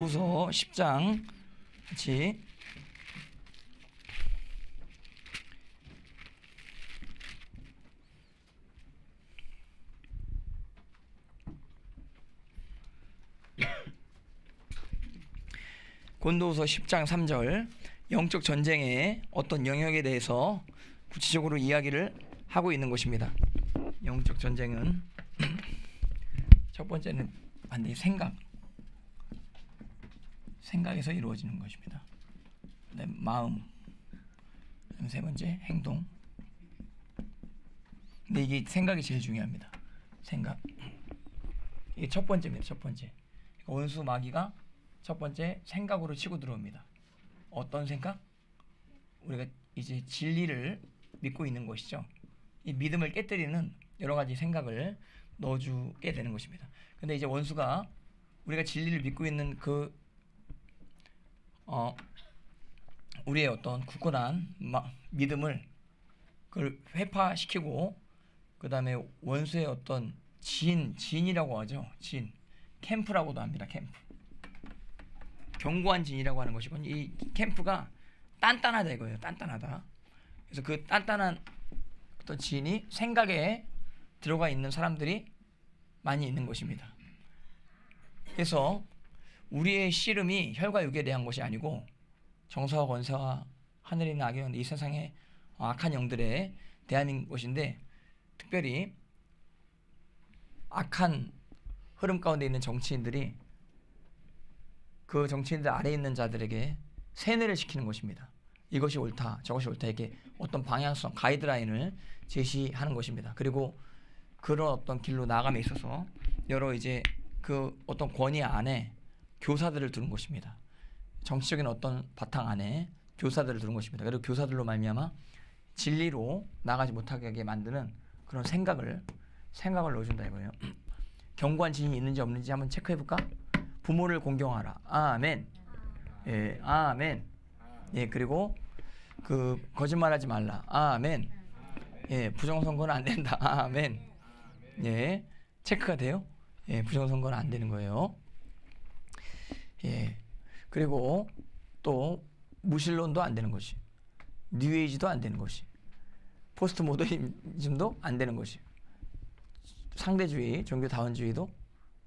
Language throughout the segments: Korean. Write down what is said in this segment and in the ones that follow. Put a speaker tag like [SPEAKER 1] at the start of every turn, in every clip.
[SPEAKER 1] 후서 10장 같이. 곤도후서 10장 3절. 영적 전쟁의 어떤 영역에 대해서 구체적으로 이야기를 하고 있는 것입니다. 영적 전쟁은 첫 번째는 반드시 생각 생각에서 이루어지는 것입니다. 네, 마음. 세 번째 행동. 근데 이게 생각이 제일 중요합니다. 생각. 이게 첫 번째입니다. 첫 번째. 원수 마귀가 첫 번째 생각으로 치고 들어옵니다. 어떤 생각? 우리가 이제 진리를 믿고 있는 것이죠. 이 믿음을 깨뜨리는 여러 가지 생각을 넣어주게 되는 것입니다. 근데 이제 원수가 우리가 진리를 믿고 있는 그 어, 우리의 어떤 굳건한 믿음을 그걸 회파시키고 그 다음에 원수의 어떤 진, 진이라고 하죠. 진. 캠프라고도 합니다. 캠프. 견고한 진이라고 하는 것이고 이 캠프가 단단하다 이거예요. 단단하다. 그래서 그 단단한 어떤 진이 생각에 들어가 있는 사람들이 많이 있는 것입니다. 그래서 우리의 씨름이 혈과 육에 대한 것이 아니고 정사와 권세와 하늘에 있는 악의 이 세상의 악한 영들에 대한 것인데 특별히 악한 흐름 가운데 있는 정치인들이 그 정치인들 아래 있는 자들에게 세뇌를 시키는 것입니다. 이것이 옳다, 저것이 옳다 이렇게 어떤 방향성, 가이드라인을 제시하는 것입니다. 그리고 그런 어떤 길로 나감에 있어서 여러 이제 그 어떤 권위 안에 교사들을 두는 것입니다. 정치적인 어떤 바탕 안에 교사들을 두는 것입니다. 그리고 교사들로 말미암아 진리로 나가지 못하게 만드는 그런 생각을 생각을 넣어준다 이거예요. 견고한 진이 있는지 없는지 한번 체크해 볼까? 부모를 공경하라. 아멘. 예, 아멘. 예, 그리고 그 거짓말하지 말라. 아멘. 예, 부정선거는 안 된다. 아멘. 예, 체크가 돼요? 예, 부정선거는 안 되는 거예요. 예. 그리고 또 무신론도 안 되는 것이. 뉴에이지도 안 되는 것이. 포스트 모더니즘도 안 되는 것이. 상대주의, 종교 다원주의도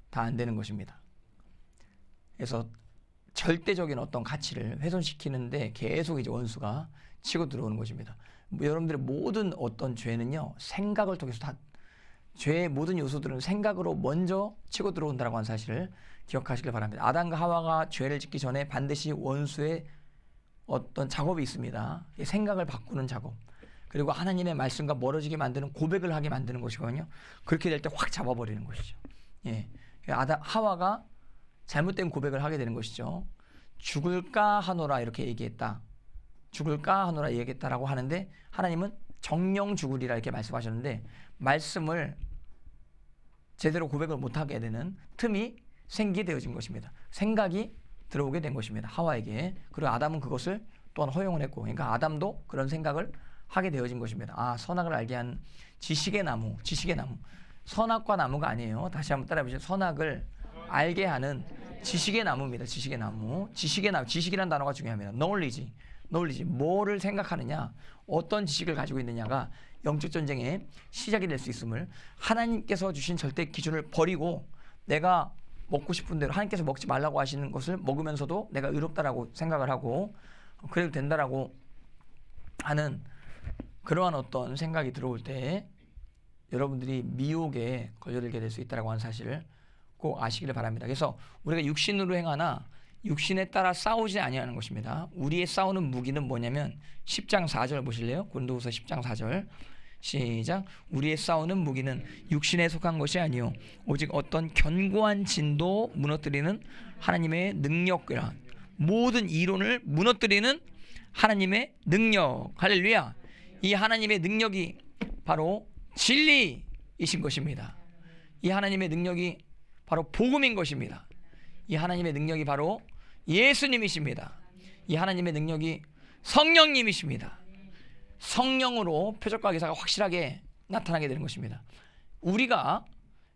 [SPEAKER 1] 다 안 되는 것입니다. 그래서 절대적인 어떤 가치를 훼손시키는데 계속 이제 원수가 치고 들어오는 것입니다. 뭐 여러분들의 모든 어떤 죄는요 생각을 통해서 다 죄의 모든 요소들은 생각으로 먼저 치고 들어온다라고 하는 사실을 기억하시길 바랍니다. 아담과 하와가 죄를 짓기 전에 반드시 원수의 어떤 작업이 있습니다. 생각을 바꾸는 작업. 그리고 하나님의 말씀과 멀어지게 만드는 고백을 하게 만드는 것이거든요. 그렇게 될 때 확 잡아버리는 것이죠. 예. 아담 하와가 잘못된 고백을 하게 되는 것이죠. 죽을까 하노라 이렇게 얘기했다. 죽을까 하노라 얘기했다라고 하는데 하나님은 정령 죽으리라 이렇게 말씀하셨는데 말씀을 제대로 고백을 못하게 되는 틈이 생기게 되어진 것입니다. 생각이 들어오게 된 것입니다. 하와에게. 그리고 아담은 그것을 또한 허용을 했고 그러니까 아담도 그런 생각을 하게 되어진 것입니다. 아 선악을 알게 한 지식의 나무, 지식의 나무. 선악과 나무가 아니에요. 다시 한번 따라해 보시죠. 선악을 알게 하는 지식의 나무입니다. 지식의 나무. 지식의 나무. 지식이라는 단어가 중요합니다. knowledge. knowledge. 뭐를 생각하느냐, 어떤 지식을 가지고 있느냐가 영적 전쟁의 시작이 될 수 있음을 하나님께서 주신 절대 기준을 버리고 내가 먹고 싶은 대로 하나님께서 먹지 말라고 하시는 것을 먹으면서도 내가 의롭다라고 생각을 하고 그래도 된다라고 하는 그러한 어떤 생각이 들어올 때 여러분들이 미혹에 걸려들게 될 수 있다라고 하는 사실을 꼭 아시기를 바랍니다. 그래서 우리가 육신으로 행하나 육신에 따라 싸우지 아니하는 것입니다. 우리의 싸우는 무기는 뭐냐면 10장 4절 보실래요? 고린도후서 10장 4절. 시작. 우리의 싸우는 무기는 육신에 속한 것이 아니요 오직 어떤 견고한 진도 무너뜨리는 하나님의 능력이라 모든 이론을 무너뜨리는 하나님의 능력. 할렐루야. 이 하나님의 능력이 바로 진리이신 것입니다. 이 하나님의 능력이 바로 복음인 것입니다. 이 하나님의 능력이 바로 예수님이십니다. 이 하나님의 능력이 성령님이십니다. 성령으로 표적과 기사가 확실하게 나타나게 되는 것입니다. 우리가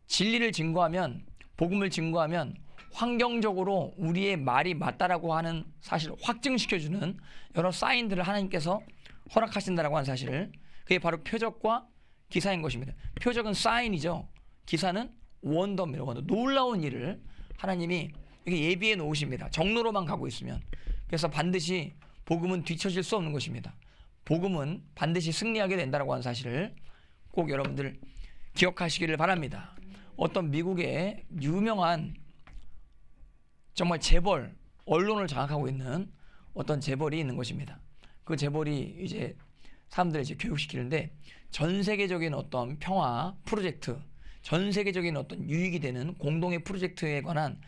[SPEAKER 1] 진리를 증거하면 복음을 증거하면 환경적으로 우리의 말이 맞다라고 하는 사실을 확증시켜주는 여러 사인들을 하나님께서 허락하신다라고 하는 사실을 그게 바로 표적과 기사인 것입니다. 표적은 사인이죠. 기사는 원더입니다. 원더. 놀라운 일을 하나님이 예비해 놓으십니다. 정로로만 가고 있으면 그래서 반드시 복음은 뒤처질 수 없는 것입니다. 복음은 반드시 승리하게 된다라고 하는 사실을 꼭 여러분들 기억하시기를 바랍니다. 어떤 미국의 유명한 정말 재벌 언론을 장악하고 있는 어떤 재벌이 있는 것입니다. 그 재벌이 이제 사람들을 이제 교육시키는데 전 세계적인 어떤 평화 프로젝트, 전 세계적인 어떤 유익이 되는 공동의 프로젝트에 관한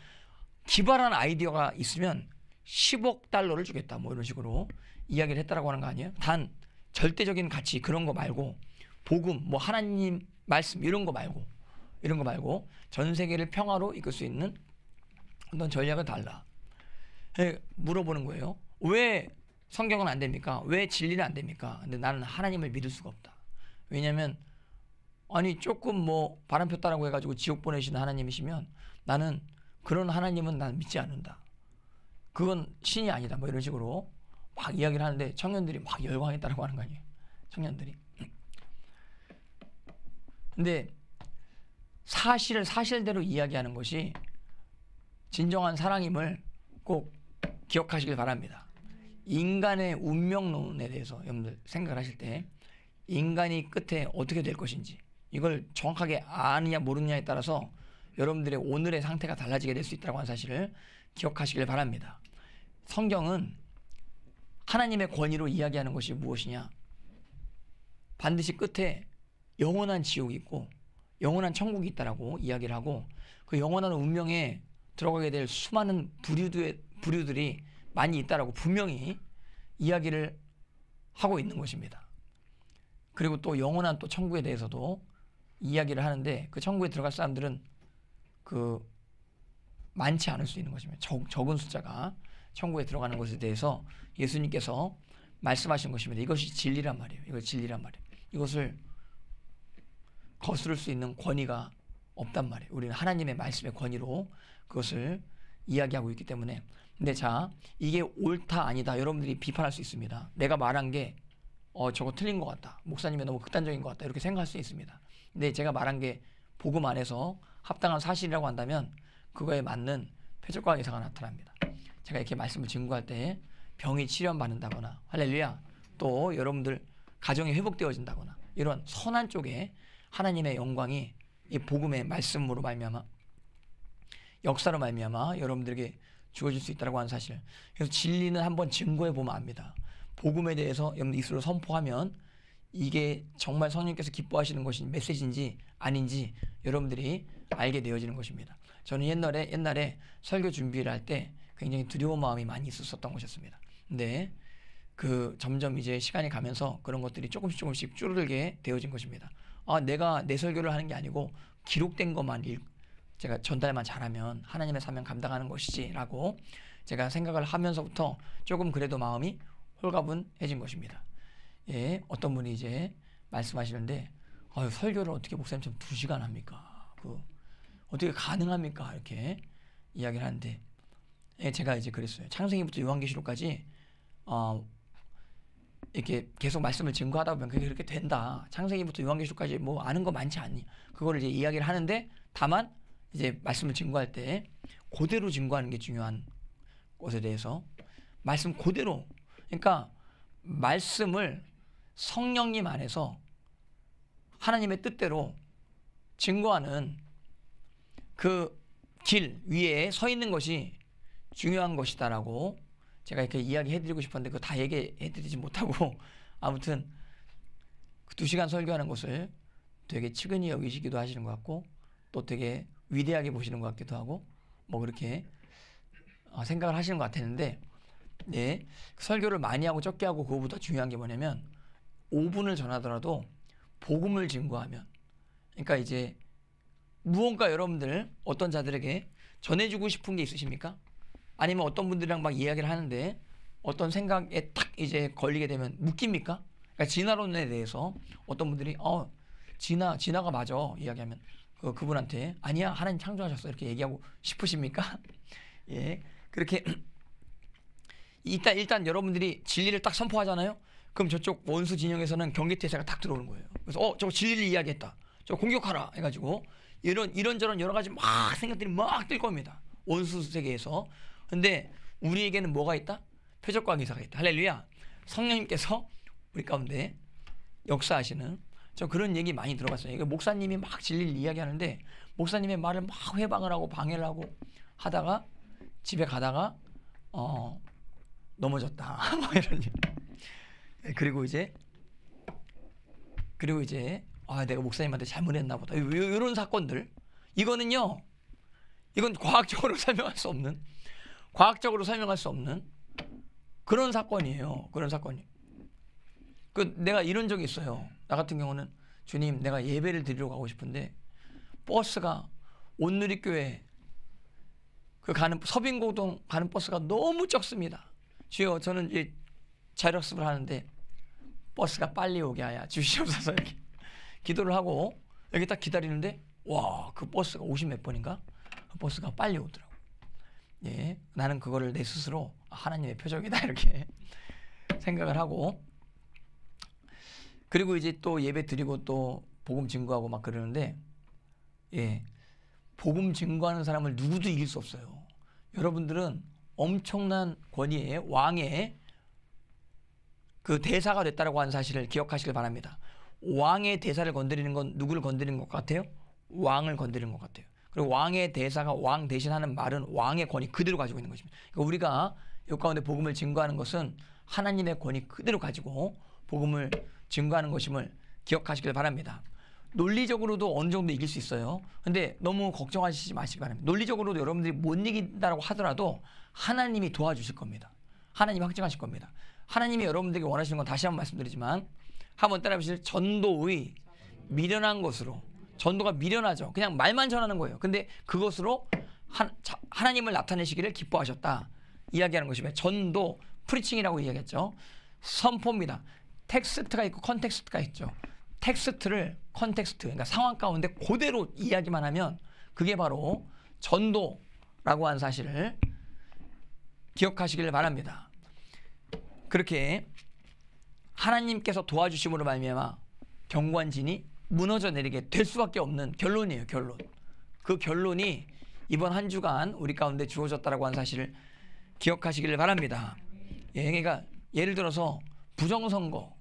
[SPEAKER 1] 기발한 아이디어가 있으면 10억 달러를 주겠다. 뭐 이런 식으로 이야기를 했다라고 하는 거 아니에요? 단 절대적인 가치 그런 거 말고 복음, 뭐 하나님 말씀 이런 거 말고 이런 거 말고 전 세계를 평화로 이끌 수 있는 어떤 전략을 달라. 예, 물어보는 거예요. 왜 성경은 안 됩니까? 왜 진리는 안 됩니까? 근데 나는 하나님을 믿을 수가 없다. 왜냐하면 아니 조금 뭐 바람 폈다라고 해가지고 지옥 보내시는 하나님이시면 나는 그런 하나님은 난 믿지 않는다. 그건 신이 아니다. 뭐 이런 식으로 막 이야기를 하는데 청년들이 막 열광했다라고 하는 거 아니에요. 청년들이. 근데 사실을 사실대로 이야기하는 것이 진정한 사랑임을 꼭 기억하시길 바랍니다. 인간의 운명론에 대해서 여러분들 생각을 하실 때 인간이 끝에 어떻게 될 것인지 이걸 정확하게 아느냐 모르느냐에 따라서 여러분들의 오늘의 상태가 달라지게 될 수 있다고 하는 사실을 기억하시길 바랍니다. 성경은 하나님의 권위로 이야기하는 것이 무엇이냐? 반드시 끝에 영원한 지옥이 있고 영원한 천국이 있다라고 이야기를 하고 그 영원한 운명에 들어가게 될 수많은 부류들의 부류들이 많이 있다라고 분명히 이야기를 하고 있는 것입니다. 그리고 또 영원한 또 천국에 대해서도 이야기를 하는데 그 천국에 들어갈 사람들은 그 많지 않을 수 있는 것입니다. 적, 적은 숫자가 천국에 들어가는 것에 대해서 예수님께서 말씀하신 것입니다. 이것이 진리란 말이에요. 이거 진리란 말이에요. 이것을 거스를 수 있는 권위가 없단 말이에요. 우리는 하나님의 말씀의 권위로 그것을 이야기하고 있기 때문에 근데 자 이게 옳다 아니다 여러분들이 비판할 수 있습니다. 내가 말한 게 어, 저거 틀린 것 같다. 목사님이 너무 극단적인 것 같다. 이렇게 생각할 수 있습니다. 근데 제가 말한 게 복음 안에서 합당한 사실이라고 한다면 그거에 맞는 표적과 기사가 나타납니다. 제가 이렇게 말씀을 증거할 때 병이 치료받는다거나 할렐루야 또 여러분들 가정이 회복되어진다거나 이런 선한 쪽에 하나님의 영광이 이 복음의 말씀으로 말미암아 역사로 말미암아 여러분들에게 주어질 수 있다고 하는 사실. 그래서 진리는 한번 증거해 보면 압니다. 복음에 대해서 여러분들 입술로 선포하면 이게 정말 성령께서 기뻐하시는 것이 메시지인지 아닌지 여러분들이 알게 되어지는 것입니다. 저는 옛날에 옛날에 설교 준비를 할 때 굉장히 두려운 마음이 많이 있었던 것이었습니다. 근데 그 점점 이제 시간이 가면서 그런 것들이 조금씩 조금씩 줄어들게 되어진 것입니다. 아, 내가 내 설교를 하는 게 아니고 기록된 것만 읽, 제가 전달만 잘하면 하나님의 사명 감당하는 것이지라고 제가 생각을 하면서부터 조금 그래도 마음이 홀가분해진 것입니다. 예, 어떤 분이 이제 말씀하시는데 아유, 설교를 어떻게 목사님처럼 두 시간 합니까? 그 어떻게 가능합니까? 이렇게 이야기를 하는데 예, 제가 이제 그랬어요. 창세기부터 요한계시록까지 어, 이렇게 계속 말씀을 증거하다 보면 그게 그렇게 된다. 창세기부터 요한계시록까지 뭐 아는 거 많지 않니? 그거를 이제 이야기를 하는데 다만 이제 말씀을 증거할 때 그대로 증거하는 게 중요한 것에 대해서 말씀 그대로 그러니까 말씀을 성령님 안에서 하나님의 뜻대로 증거하는 그 길 위에 서 있는 것이 중요한 것이다라고 제가 이렇게 이야기해드리고 싶었는데 그거 다 얘기해드리지 못하고 아무튼 그 두 시간 설교하는 것을 되게 측은히 여기시기도 하시는 것 같고 또 되게 위대하게 보시는 것 같기도 하고 뭐 그렇게 어, 생각을 하시는 것 같았는데 네 설교를 많이 하고 적게 하고 그거보다 중요한 게 뭐냐면 5분을 전하더라도 복음을 증거하면 그러니까 이제 무언가 여러분들 어떤 자들에게 전해주고 싶은 게 있으십니까? 아니면 어떤 분들이랑 막 이야기를 하는데 어떤 생각에 딱 이제 걸리게 되면 묶입니까? 그러니까 진화론에 대해서 어떤 분들이 어 진화 진화가 맞아 이야기하면 그 그분한테 아니야 하나님 창조하셨어 이렇게 얘기하고 싶으십니까? 예 그렇게 일단 일단 여러분들이 진리를 딱 선포하잖아요. 그럼 저쪽 원수 진영에서는 경계태세가 딱 들어오는 거예요. 그래서 어 저거 진리를 이야기했다. 저 공격하라 해가지고 이런 이런저런 여러 가지 막 생각들이 막뜰 겁니다. 원수 세계에서. 근데 우리에게는 뭐가 있다? 표적과 기사가 있다. 할렐루야. 성령님께서 우리 가운데 역사하시는 저 그런 얘기 많이 들어봤어요. 목사님이 막 진리를 이야기하는데 목사님의 말을 막 회방을 하고 방해를 하고 하다가 집에 가다가 어 넘어졌다. 뭐 이런. 네, 그리고 이제 그리고 이제 아 내가 목사님한테 잘못했나 보다. 이런 사건들 이거는요. 이건 과학적으로 설명할 수 없는 과학적으로 설명할 수 없는 그런 사건이에요. 그런 사건이. 그 내가 이런 적이 있어요. 나 같은 경우는 주님 내가 예배를 드리러 가고 싶은데 버스가 온누리교회 그 가는 서빙고동 가는 버스가 너무 적습니다. 주여 저는 이제 자력습을 하는데 버스가 빨리 오게 하여 주시옵소서 이렇게 기도를 하고 여기 딱 기다리는데 와 그 버스가 50 몇 번인가 그 버스가 빨리 오더라고. 예 나는 그거를 내 스스로 하나님의 표적이다 이렇게 생각을 하고 그리고 이제 또 예배 드리고 또 복음 증거하고 막 그러는데 예 복음 증거하는 사람을 누구도 이길 수 없어요. 여러분들은 엄청난 권위의 왕의 그 대사가 됐다라고 하는 사실을 기억하시길 바랍니다. 왕의 대사를 건드리는 건 누구를 건드리는 것 같아요? 왕을 건드리는 것 같아요. 그리고 왕의 대사가 왕 대신 하는 말은 왕의 권위 그대로 가지고 있는 것입니다. 그러니까 우리가 이 가운데 복음을 증거하는 것은 하나님의 권위 그대로 가지고 복음을 증거하는 것임을 기억하시길 바랍니다. 논리적으로도 어느 정도 이길 수 있어요. 근데 너무 걱정하시지 마시기 바랍니다. 논리적으로도 여러분들이 못 이긴다라고 하더라도 하나님이 도와주실 겁니다. 하나님이 확증하실 겁니다. 하나님이 여러분들에게 원하시는 건 다시 한번 말씀드리지만 한번 따라해보실 전도의 미련한 것으로 전도가 미련하죠. 그냥 말만 전하는 거예요. 근데 그것으로 하, 자, 하나님을 나타내시기를 기뻐하셨다. 이야기하는 것이면 전도 preaching이라고 이야기했죠. 선포입니다. 텍스트가 있고 context가 있죠. 텍스트를 context 그러니까 상황 가운데 그대로 이야기만 하면 그게 바로 전도라고 하는 사실을 기억하시기를 바랍니다. 그렇게 하나님께서 도와주심으로 말미암아 경관진이 무너져 내리게 될 수밖에 없는 결론이에요. 결론. 그 결론이 이번 한 주간 우리 가운데 주어졌다라고 하는 사실을 기억하시기를 바랍니다. 예, 그러니까 예를 들어서 부정선거,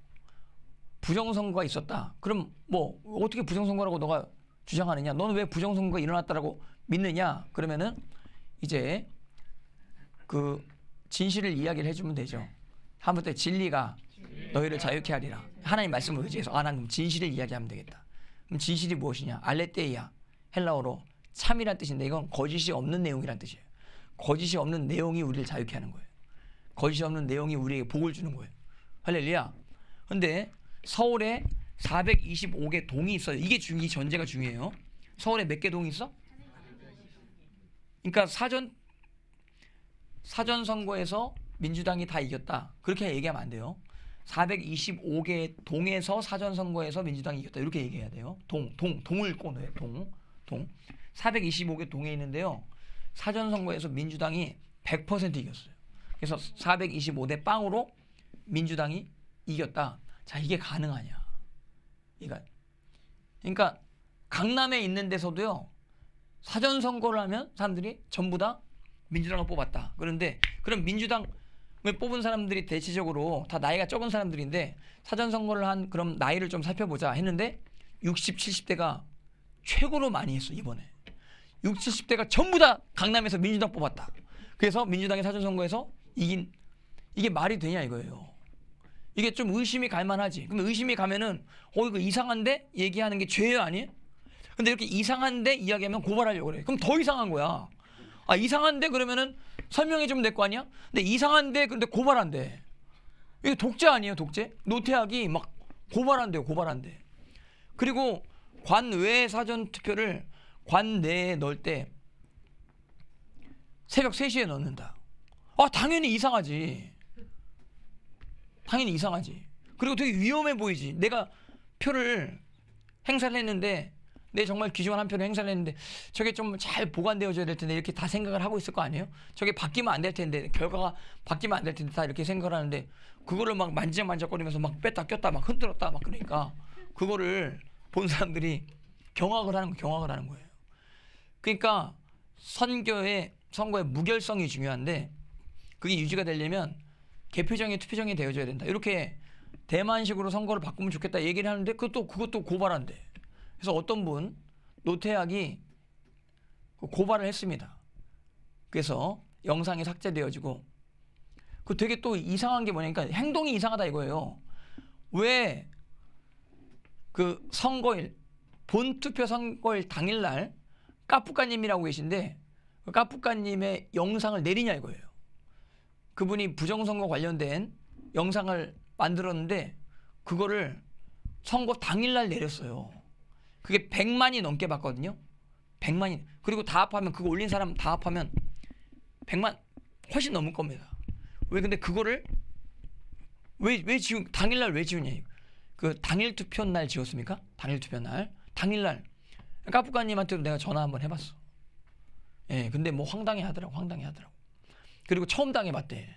[SPEAKER 1] 부정선거가 있었다. 그럼 뭐 어떻게 부정선거라고 너가 주장하느냐? 너는 왜 부정선거가 일어났다라고 믿느냐? 그러면은 이제 그 진실을 이야기를 해주면 되죠. 한번 때 진리가 너희를 자유케 하리라. 하나님 말씀을 의지해서 아, 난 진실을 이야기하면 되겠다. 그럼 진실이 무엇이냐? 알레테이야. 헬라어로 참이란 뜻인데 이건 거짓이 없는 내용이란 뜻이에요. 거짓이 없는 내용이 우리를 자유케 하는 거예요. 거짓이 없는 내용이 우리에게 복을 주는 거예요. 할렐루야. 근데 서울에 425개 동이 있어요. 이게 중, 이 전제가 중요해요. 서울에 몇 개 동이 있어? 그러니까 사전 사전 선거에서 민주당이 다 이겼다. 그렇게 얘기하면 안 돼요. 425개 동에서 사전 선거에서 민주당이 이겼다. 이렇게 얘기해야 돼요. 동, 동, 동을 꼬는 동, 동. 425개 동에 있는데요. 사전 선거에서 민주당이 100% 이겼어요. 그래서 425대 빵으로 민주당이 이겼다. 자, 이게 가능하냐? 그러니까 그러니까 강남에 있는 데서도요. 사전 선거를 하면 사람들이 전부 다 민주당을 뽑았다. 그런데 그럼 민주당을 뽑은 사람들이 대체적으로 다 나이가 적은 사람들인데 사전 선거를 한 그럼 나이를 좀 살펴보자 했는데 60, 70대가 최고로 많이 했어 이번에. 60, 70대가 전부 다 강남에서 민주당 뽑았다. 그래서 민주당이 사전 선거에서 이긴 이게 말이 되냐 이거예요. 이게 좀 의심이 갈 만하지. 그럼 의심이 가면은 어 이거 이상한데 얘기하는 게 죄예요 아니에요? 근데 이렇게 이상한데 이야기하면 고발하려고 그래. 그럼 더 이상한 거야. 아 이상한데 그러면은 설명해 주면 될 거 아니야? 근데 이상한데 근데 고발한대. 이거 독재 아니에요 독재? 노태학이 막 고발한대요 고발한대. 그리고 관외 사전 투표를 관내에 넣을 때 새벽 3시에 넣는다. 아 당연히 이상하지. 당연히 이상하지. 그리고 되게 위험해 보이지. 내가 표를 행사를 했는데 내 정말 귀중한 한 표를 행사를 했는데 저게 좀 잘 보관되어져야 될 텐데 이렇게 다 생각을 하고 있을 거 아니에요? 저게 바뀌면 안 될 텐데 결과가 바뀌면 안 될 텐데 다 이렇게 생각을 하는데 그거를 막 만지작만지작거리면서 막 뺐다 꼈다 막 흔들었다 막 그러니까 그거를 본 사람들이 경악을 하는 거 경악을 하는 거예요. 그러니까 선교의 선거의 무결성이 중요한데 그게 유지가 되려면 개표정이 투표정이 되어져야 된다. 이렇게 대만식으로 선거를 바꾸면 좋겠다 얘기를 하는데 그것도 그것도 고발한대. 그래서 어떤 분 노태학이 그 고발을 했습니다. 그래서 영상이 삭제되어지고 그 되게 또 이상한 게 뭐냐니까 행동이 이상하다 이거예요. 왜 그 선거일 본투표 선거일 당일날 까푸까님이라고 계신데 그 까푸까님의 영상을 내리냐 이거예요. 그분이 부정선거 관련된 영상을 만들었는데 그거를 선거 당일날 내렸어요. 그게 100만이 넘게 봤거든요. 100만이. 그리고 다 합하면 그거 올린 사람 다 합하면 100만 훨씬 넘을 겁니다. 왜 근데 그거를 왜 왜 지금 당일날 왜 지우냐? 그 당일 투표 날 지웠습니까? 당일 투표 날. 당일날 까푸가님한테도 내가 전화 한번 해봤어. 예, 근데 뭐 황당해 하더라고, 황당해 하더라고. 그리고 처음 당해봤대.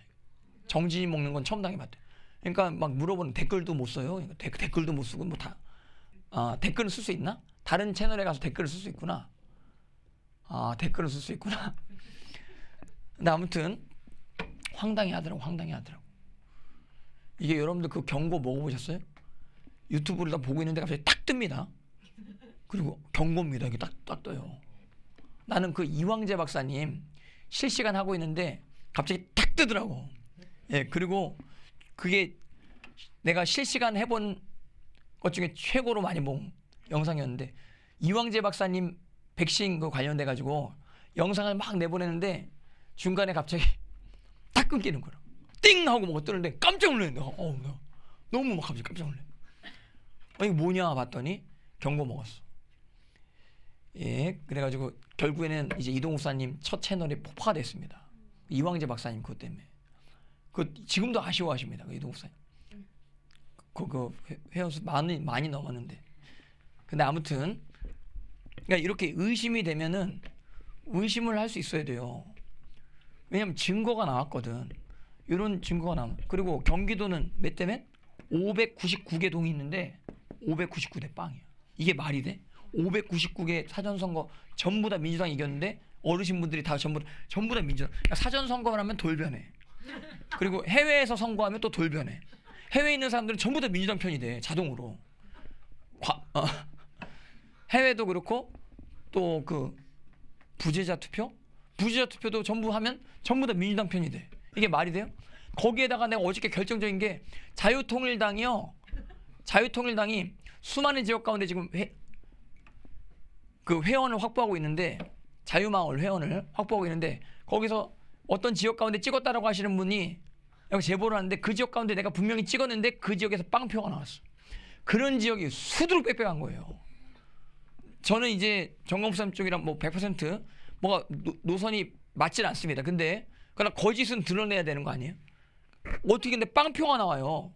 [SPEAKER 1] 정지 먹는 건 처음 당해봤대. 그러니까 막 물어보는 댓글도 못 써요. 댓, 댓글도 못 쓰고 뭐 다. 아, 댓글을 쓸 수 있나? 다른 채널에 가서 댓글을 쓸 수 있구나. 아, 댓글을 쓸 수 있구나. 근데 아무튼 황당해 하더라고, 황당해 하더라고. 이게 여러분들 그 경고 먹어보셨어요? 유튜브를 다 보고 있는데 갑자기 딱 뜹니다. 그리고 경고입니다. 이게 딱, 딱 떠요. 나는 그 이왕재 박사님 실시간 하고 있는데 갑자기 딱 뜨더라고. 예, 그리고 그게 내가 실시간 해본 것 중에 최고로 많이 본 영상이었는데 이왕재 박사님 백신 그 관련돼 가지고 영상을 막 내보내는데 중간에 갑자기 딱 끊기는 거야. 띵 하고 뭐가 뜨는데 깜짝 놀랐는데 어, 어, 너무 막 갑자기 깜짝 놀래. 어, 이게 뭐냐 봤더니 경고 먹었어. 예, 그래가지고 결국에는 이제 이동욱 사님 첫 채널이 폭파가 됐습니다. 이왕재 박사님 그것 때문에. 그 지금도 아쉬워하십니다. 그 이동욱 사님. 그, 그 회원수 많이 많이 넘었는데. 근데 아무튼 그러니까 이렇게 의심이 되면은 의심을 할 수 있어야 돼요. 왜냐면 증거가 나왔거든. 이런 증거가 나와. 그리고 경기도는 몇 대면 599개 동이 있는데 599대 빵이야. 이게 말이 돼? 599개 사전 선거 전부 다 민주당이 이겼는데 어르신분들이 다 전부 전부 다 민주당. 그러니까 사전 선거만 하면 돌변해. 그리고 해외에서 선거하면 또 돌변해. 해외에 있는 사람들은 전부 다 민주당 편이 돼 자동으로. 과, 어. 해외도 그렇고 또 그 부재자 투표, 부재자 투표도 전부 하면 전부 다 민주당 편이 돼. 이게 말이 돼요? 거기에다가 내가 어저께 결정적인 게 자유통일당이요. 자유통일당이 수많은 지역 가운데 지금 회, 그 회원을 확보하고 있는데 자유마을 회원을 확보하고 있는데 거기서 어떤 지역 가운데 찍었다라고 하시는 분이 여기 제보를 하는데 그 지역 가운데 내가 분명히 찍었는데 그 지역에서 빵표가 나왔어. 그런 지역이 수두룩 빽빽한 거예요. 저는 이제 정검수산 쪽이랑 뭐 100% 뭐가 노, 선이 맞질 않습니다. 근데 그러나 거짓은 드러내야 되는 거 아니에요? 어떻게 근데 빵표가 나와요.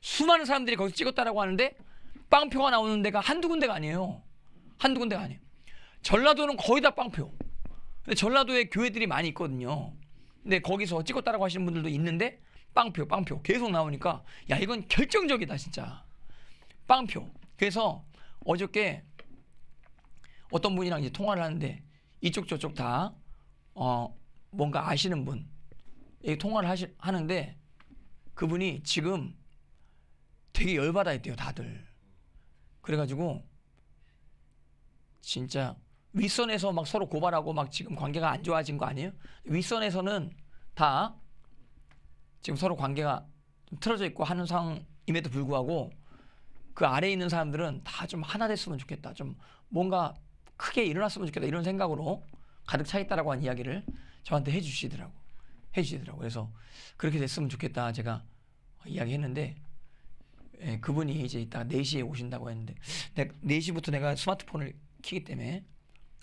[SPEAKER 1] 수많은 사람들이 거기서 찍었다라고 하는데 빵표가 나오는 데가 한두 군데가 아니에요. 한두 군데가 아니에요. 전라도는 거의 다 빵표. 근데 전라도에 교회들이 많이 있거든요. 근데 거기서 찍었다라고 하시는 분들도 있는데 빵표, 빵표 계속 나오니까 야 이건 결정적이다 진짜. 빵표. 그래서 어저께 어떤 분이랑 이제 통화를 하는데 이쪽 저쪽 다 어, 뭔가 아시는 분 통화를 하시, 하는데 그분이 지금 되게 열받아 있대요 다들. 그래가지고 진짜 윗선에서 막 서로 고발하고 막 지금 관계가 안 좋아진 거 아니에요? 윗선에서는 다 지금 서로 관계가 좀 틀어져 있고 하는 상황임에도 불구하고 그 아래에 있는 사람들은 다 좀 하나 됐으면 좋겠다. 좀 뭔가 크게 일어났으면 좋겠다. 이런 생각으로 가득 차 있다라고 한 이야기를 저한테 해 주시더라고. 해 주시더라고. 그래서 그렇게 됐으면 좋겠다. 제가 이야기했는데 예, 그분이 이제 이따 4시에 오신다고 했는데 4시부터 내가 스마트폰을 키기 때문에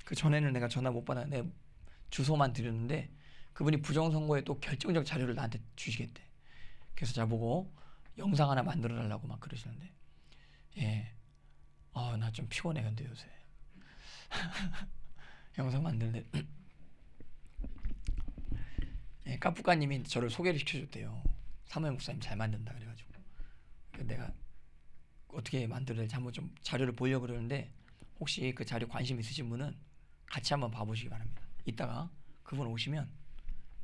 [SPEAKER 1] 그 전에는 내가 전화 못 받아 내 주소만 드렸는데 그분이 부정선거에 또 결정적 자료를 나한테 주시겠대. 그래서 저보고 영상 하나 만들어 달라고 막 그러시는데 예. 아, 나 좀 피곤해 근데 요새. 영상 만들는데 예, 까프까님이 저를 소개를 시켜줬대요. 사무엘 목사님 잘 만든다 그래가지고 내가 어떻게 만들어야 될지 한번 좀 자료를 보려고 그러는데 혹시 그 자료 관심 있으신 분은 같이 한번 봐보시기 바랍니다. 이따가 그분 오시면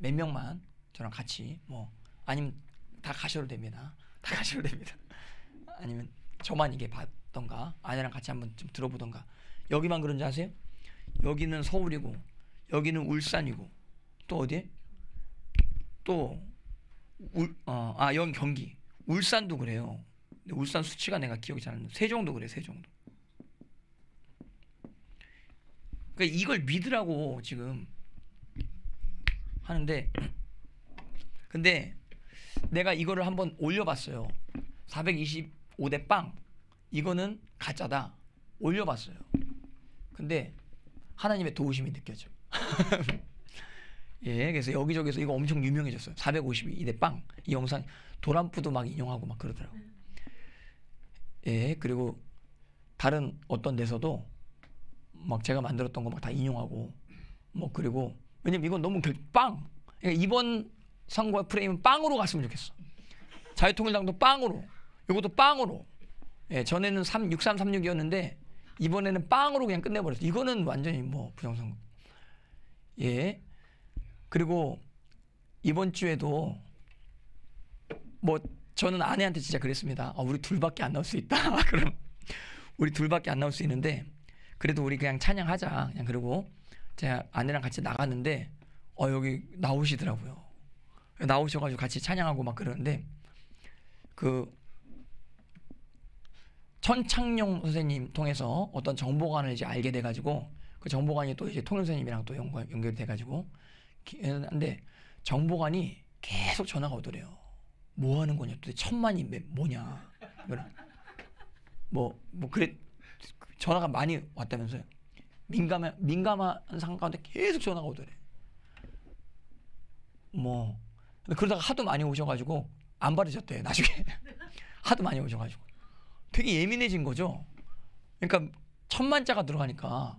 [SPEAKER 1] 몇 명만 저랑 같이 뭐 아니면 다 가셔도 됩니다. 다 가셔도 됩니다. 아니면 저만 이게 봤던가 아내랑 같이 한번 좀 들어보던가 여기만 그런지 아세요? 여기는 서울이고 여기는 울산이고 또 어디? 또 울, 어, 아 여기 경기 울산도 그래요. 울산 수치가 내가 기억이 잘 안 나. 세종도 그래 세종도. 그러니까 이걸 믿으라고 지금 하는데 근데 내가 이거를 한번 올려봤어요. 425대 빵 이거는 가짜다 올려봤어요. 근데 하나님의 도우심이 느껴져. 예, 그래서 여기저기서 이거 엄청 유명해졌어요. 452대 빵. 이 영상 도란푸도 막 인용하고 막 그러더라고. 예, 그리고 다른 어떤 데서도 막 제가 만들었던 거 막 다 인용하고 뭐 그리고 왜냐면 이건 너무 그 빵. 그러니까 이번 선거 프레임은 빵으로 갔으면 좋겠어. 자유통일당도 빵으로, 이것도 빵으로. 예, 전에는 3, 6336이었는데 이번에는 빵으로 그냥 끝내버렸어. 이거는 완전히 뭐 부정선거. 예. 그리고 이번 주에도 뭐 저는 아내한테 진짜 그랬습니다. 아, 우리 둘밖에 안 나올 수 있다. 그럼 우리 둘밖에 안 나올 수 있는데 그래도 우리 그냥 찬양하자. 그냥 그리고 제가 아내랑 같이 나갔는데 어 여기 나오시더라고요. 나오셔가지고 같이 찬양하고 막 그러는데 그 천창용 선생님 통해서 어떤 정보관을 이제 알게 돼가지고 그 정보관이 또 이제 통일 선생님이랑 또 연관 연결이 돼가지고 근데 정보관이 계속 전화가 오더래요. 뭐 하는 거냐? 도대체 천만이 몇- 뭐냐? 뭐뭐 뭐 그래 전화가 많이 왔다면서요. 민감한 민감한 상황 가운데 계속 전화가 오더래. 뭐 그러다가 하도 많이 오셔가지고 안 받으셨대 나중에 하도 많이 오셔가지고 되게 예민해진 거죠. 그러니까 천만 자가 들어가니까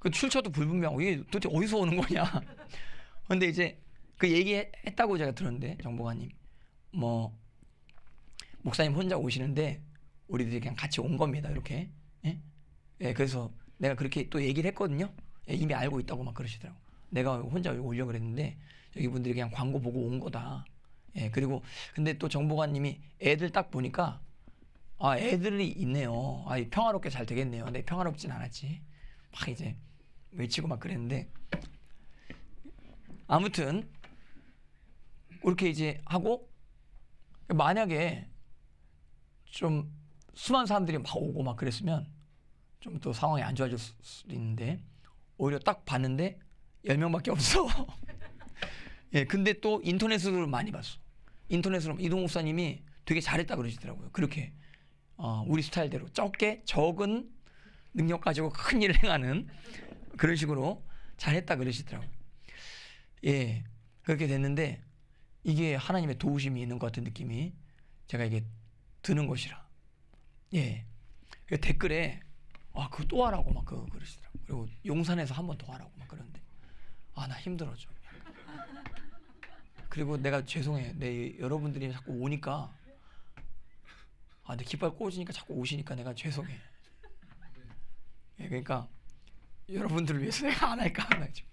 [SPEAKER 1] 그 출처도 불분명하고 이게 도대체 어디서 오는 거냐. 근데 이제 그 얘기했다고 제가 들었는데 정보관님 뭐 목사님 혼자 오시는데 우리들이 그냥 같이 온 겁니다 이렇게 예? 예 그래서 내가 그렇게 또 얘기를 했거든요. 예, 이미 알고 있다고 막 그러시더라고. 내가 혼자 오려고 그랬는데 여기 분들이 그냥 광고 보고 온 거다. 예 그리고 근데 또 정보관님이 애들 딱 보니까 아 애들이 있네요. 아 평화롭게 잘 되겠네요. 근데 평화롭진 않았지. 막 이제 외치고 막 그랬는데 아무튼 그렇게 이제 하고 만약에 좀 수많은 사람들이 막 오고 막 그랬으면 좀또 상황이 안 좋아질 수- 수도 있는데 오히려 딱 봤는데 10명밖에 없어. 예, 근데 또 인터넷으로 많이 봤어. 인터넷으로 이동 목사님이 되게 잘했다 그러시더라고요. 그렇게 어, 우리 스타일대로 적게 적은 능력 가지고 큰 일을 행하는 그런 식으로 잘했다 그러시더라고요. 예, 그렇게 됐는데 이게 하나님의 도우심이 있는 것 같은 느낌이 제가 이게 드는 것이라. 예. 그 댓글에 아 그거 또 하라고 막 그거 그러시더라고. 그리고 용산에서 한 번 더 하라고 막 그러는데 아 나 힘들어져. 그리고 내가 죄송해. 내 여러분들이 자꾸 오니까 아 내 깃발 꽂으니까 자꾸 오시니까 내가 죄송해. 예, 그러니까 여러분들을 위해서 내가 안 할까 하나 지금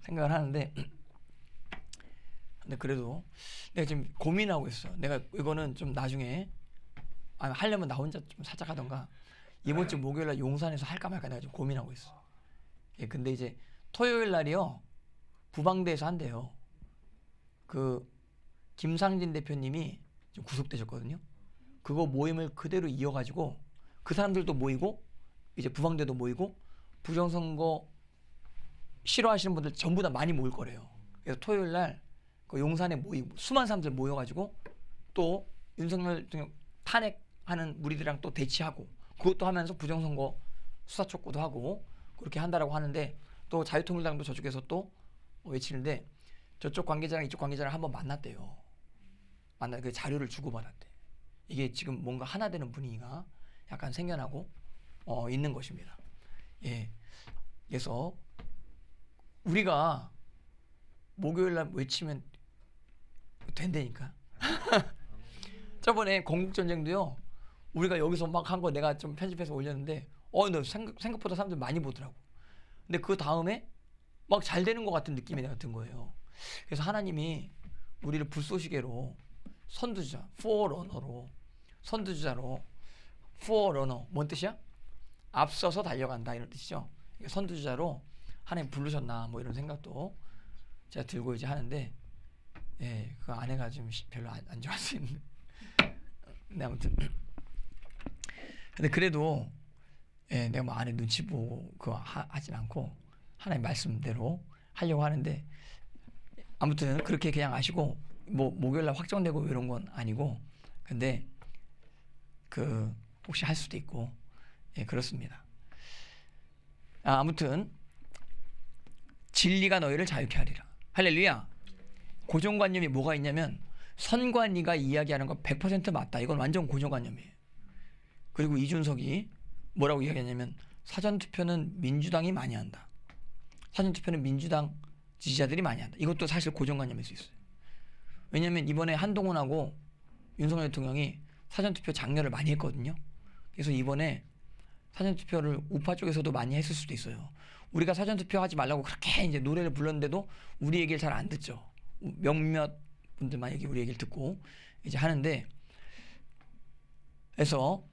[SPEAKER 1] 생각을 하는데 근데 그래도 내가 지금 고민하고 있어. 내가 이거는 좀 나중에 아 하려면 나 혼자 좀 살짝 하던가 이번 주 목요일 날 용산에서 할까 말까 내가 좀 고민하고 있어. 예, 근데 이제 토요일 날이요 부방대에서 한대요. 그 김상진 대표님이 좀 구속되셨거든요. 그거 모임을 그대로 이어가지고 그 사람들도 모이고 이제 부방대도 모이고 부정선거 싫어하시는 분들 전부 다 많이 모일 거래요. 그래서 토요일 날 그 용산에 모이고 수많은 사람들 모여가지고 또 윤석열 대통령 탄핵하는 무리들이랑 또 대치하고 그것도 하면서 부정선거 수사 촉구도 하고 그렇게 한다라고 하는데 또 자유통일당도 저쪽에서 또 외치는데 저쪽 관계자랑 이쪽 관계자랑 한번 만났대요. 만나 그 자료를 주고 받았대. 이게 지금 뭔가 하나 되는 분위기가 약간 생겨나고 어, 있는 것입니다. 예. 그래서 우리가 목요일 날 외치면 된다니까. 저번에 건국 전쟁도요. 우리가 여기서 막 한 거 내가 좀 편집해서 올렸는데 어너 생각보다 사람들 많이 보더라고. 근데 그 다음에 막 잘 되는 것 같은 느낌이 든 거예요. 그래서 하나님이 우리를 불쏘시개로 선두주자, 포러너로 선두주자로 포러너 뭔 뜻이야? 앞서서 달려간다 이런 뜻이죠. 선두주자로 하나님 부르셨나 뭐 이런 생각도 제가 들고 이제 하는데 예, 그 아내가 좀 별로 안, 안 좋았어요. 네 아무튼 근데 그래도 예, 내가 뭐 아내 눈치 보고 그거 하, 하진 않고 하나님 말씀대로 하려고 하는데 아무튼 그렇게 그냥 아시고 뭐 목요일 날 확정되고 이런 건 아니고 근데 그 혹시 할 수도 있고 예 그렇습니다. 아, 아무튼 진리가 너희를 자유케 하리라. 할렐루야. 고정관념이 뭐가 있냐면 선관위가 이야기하는 거100% 맞다. 이건 완전 고정관념이에요. 그리고 이준석이 뭐라고 이야기하냐면 사전투표는 민주당이 많이 한다. 사전투표는 민주당 지지자들이 많이 한다. 이것도 사실 고정관념일 수 있어요. 왜냐하면 이번에 한동훈하고 윤석열 대통령이 사전투표 장려를 많이 했거든요. 그래서 이번에 사전투표를 우파 쪽에서도 많이 했을 수도 있어요. 우리가 사전투표 하지 말라고 그렇게 이제 노래를 불렀는데도 우리 얘기를 잘 안 듣죠. 몇몇 분들만 얘기 우리 얘기를 듣고 이제 하는데 그래서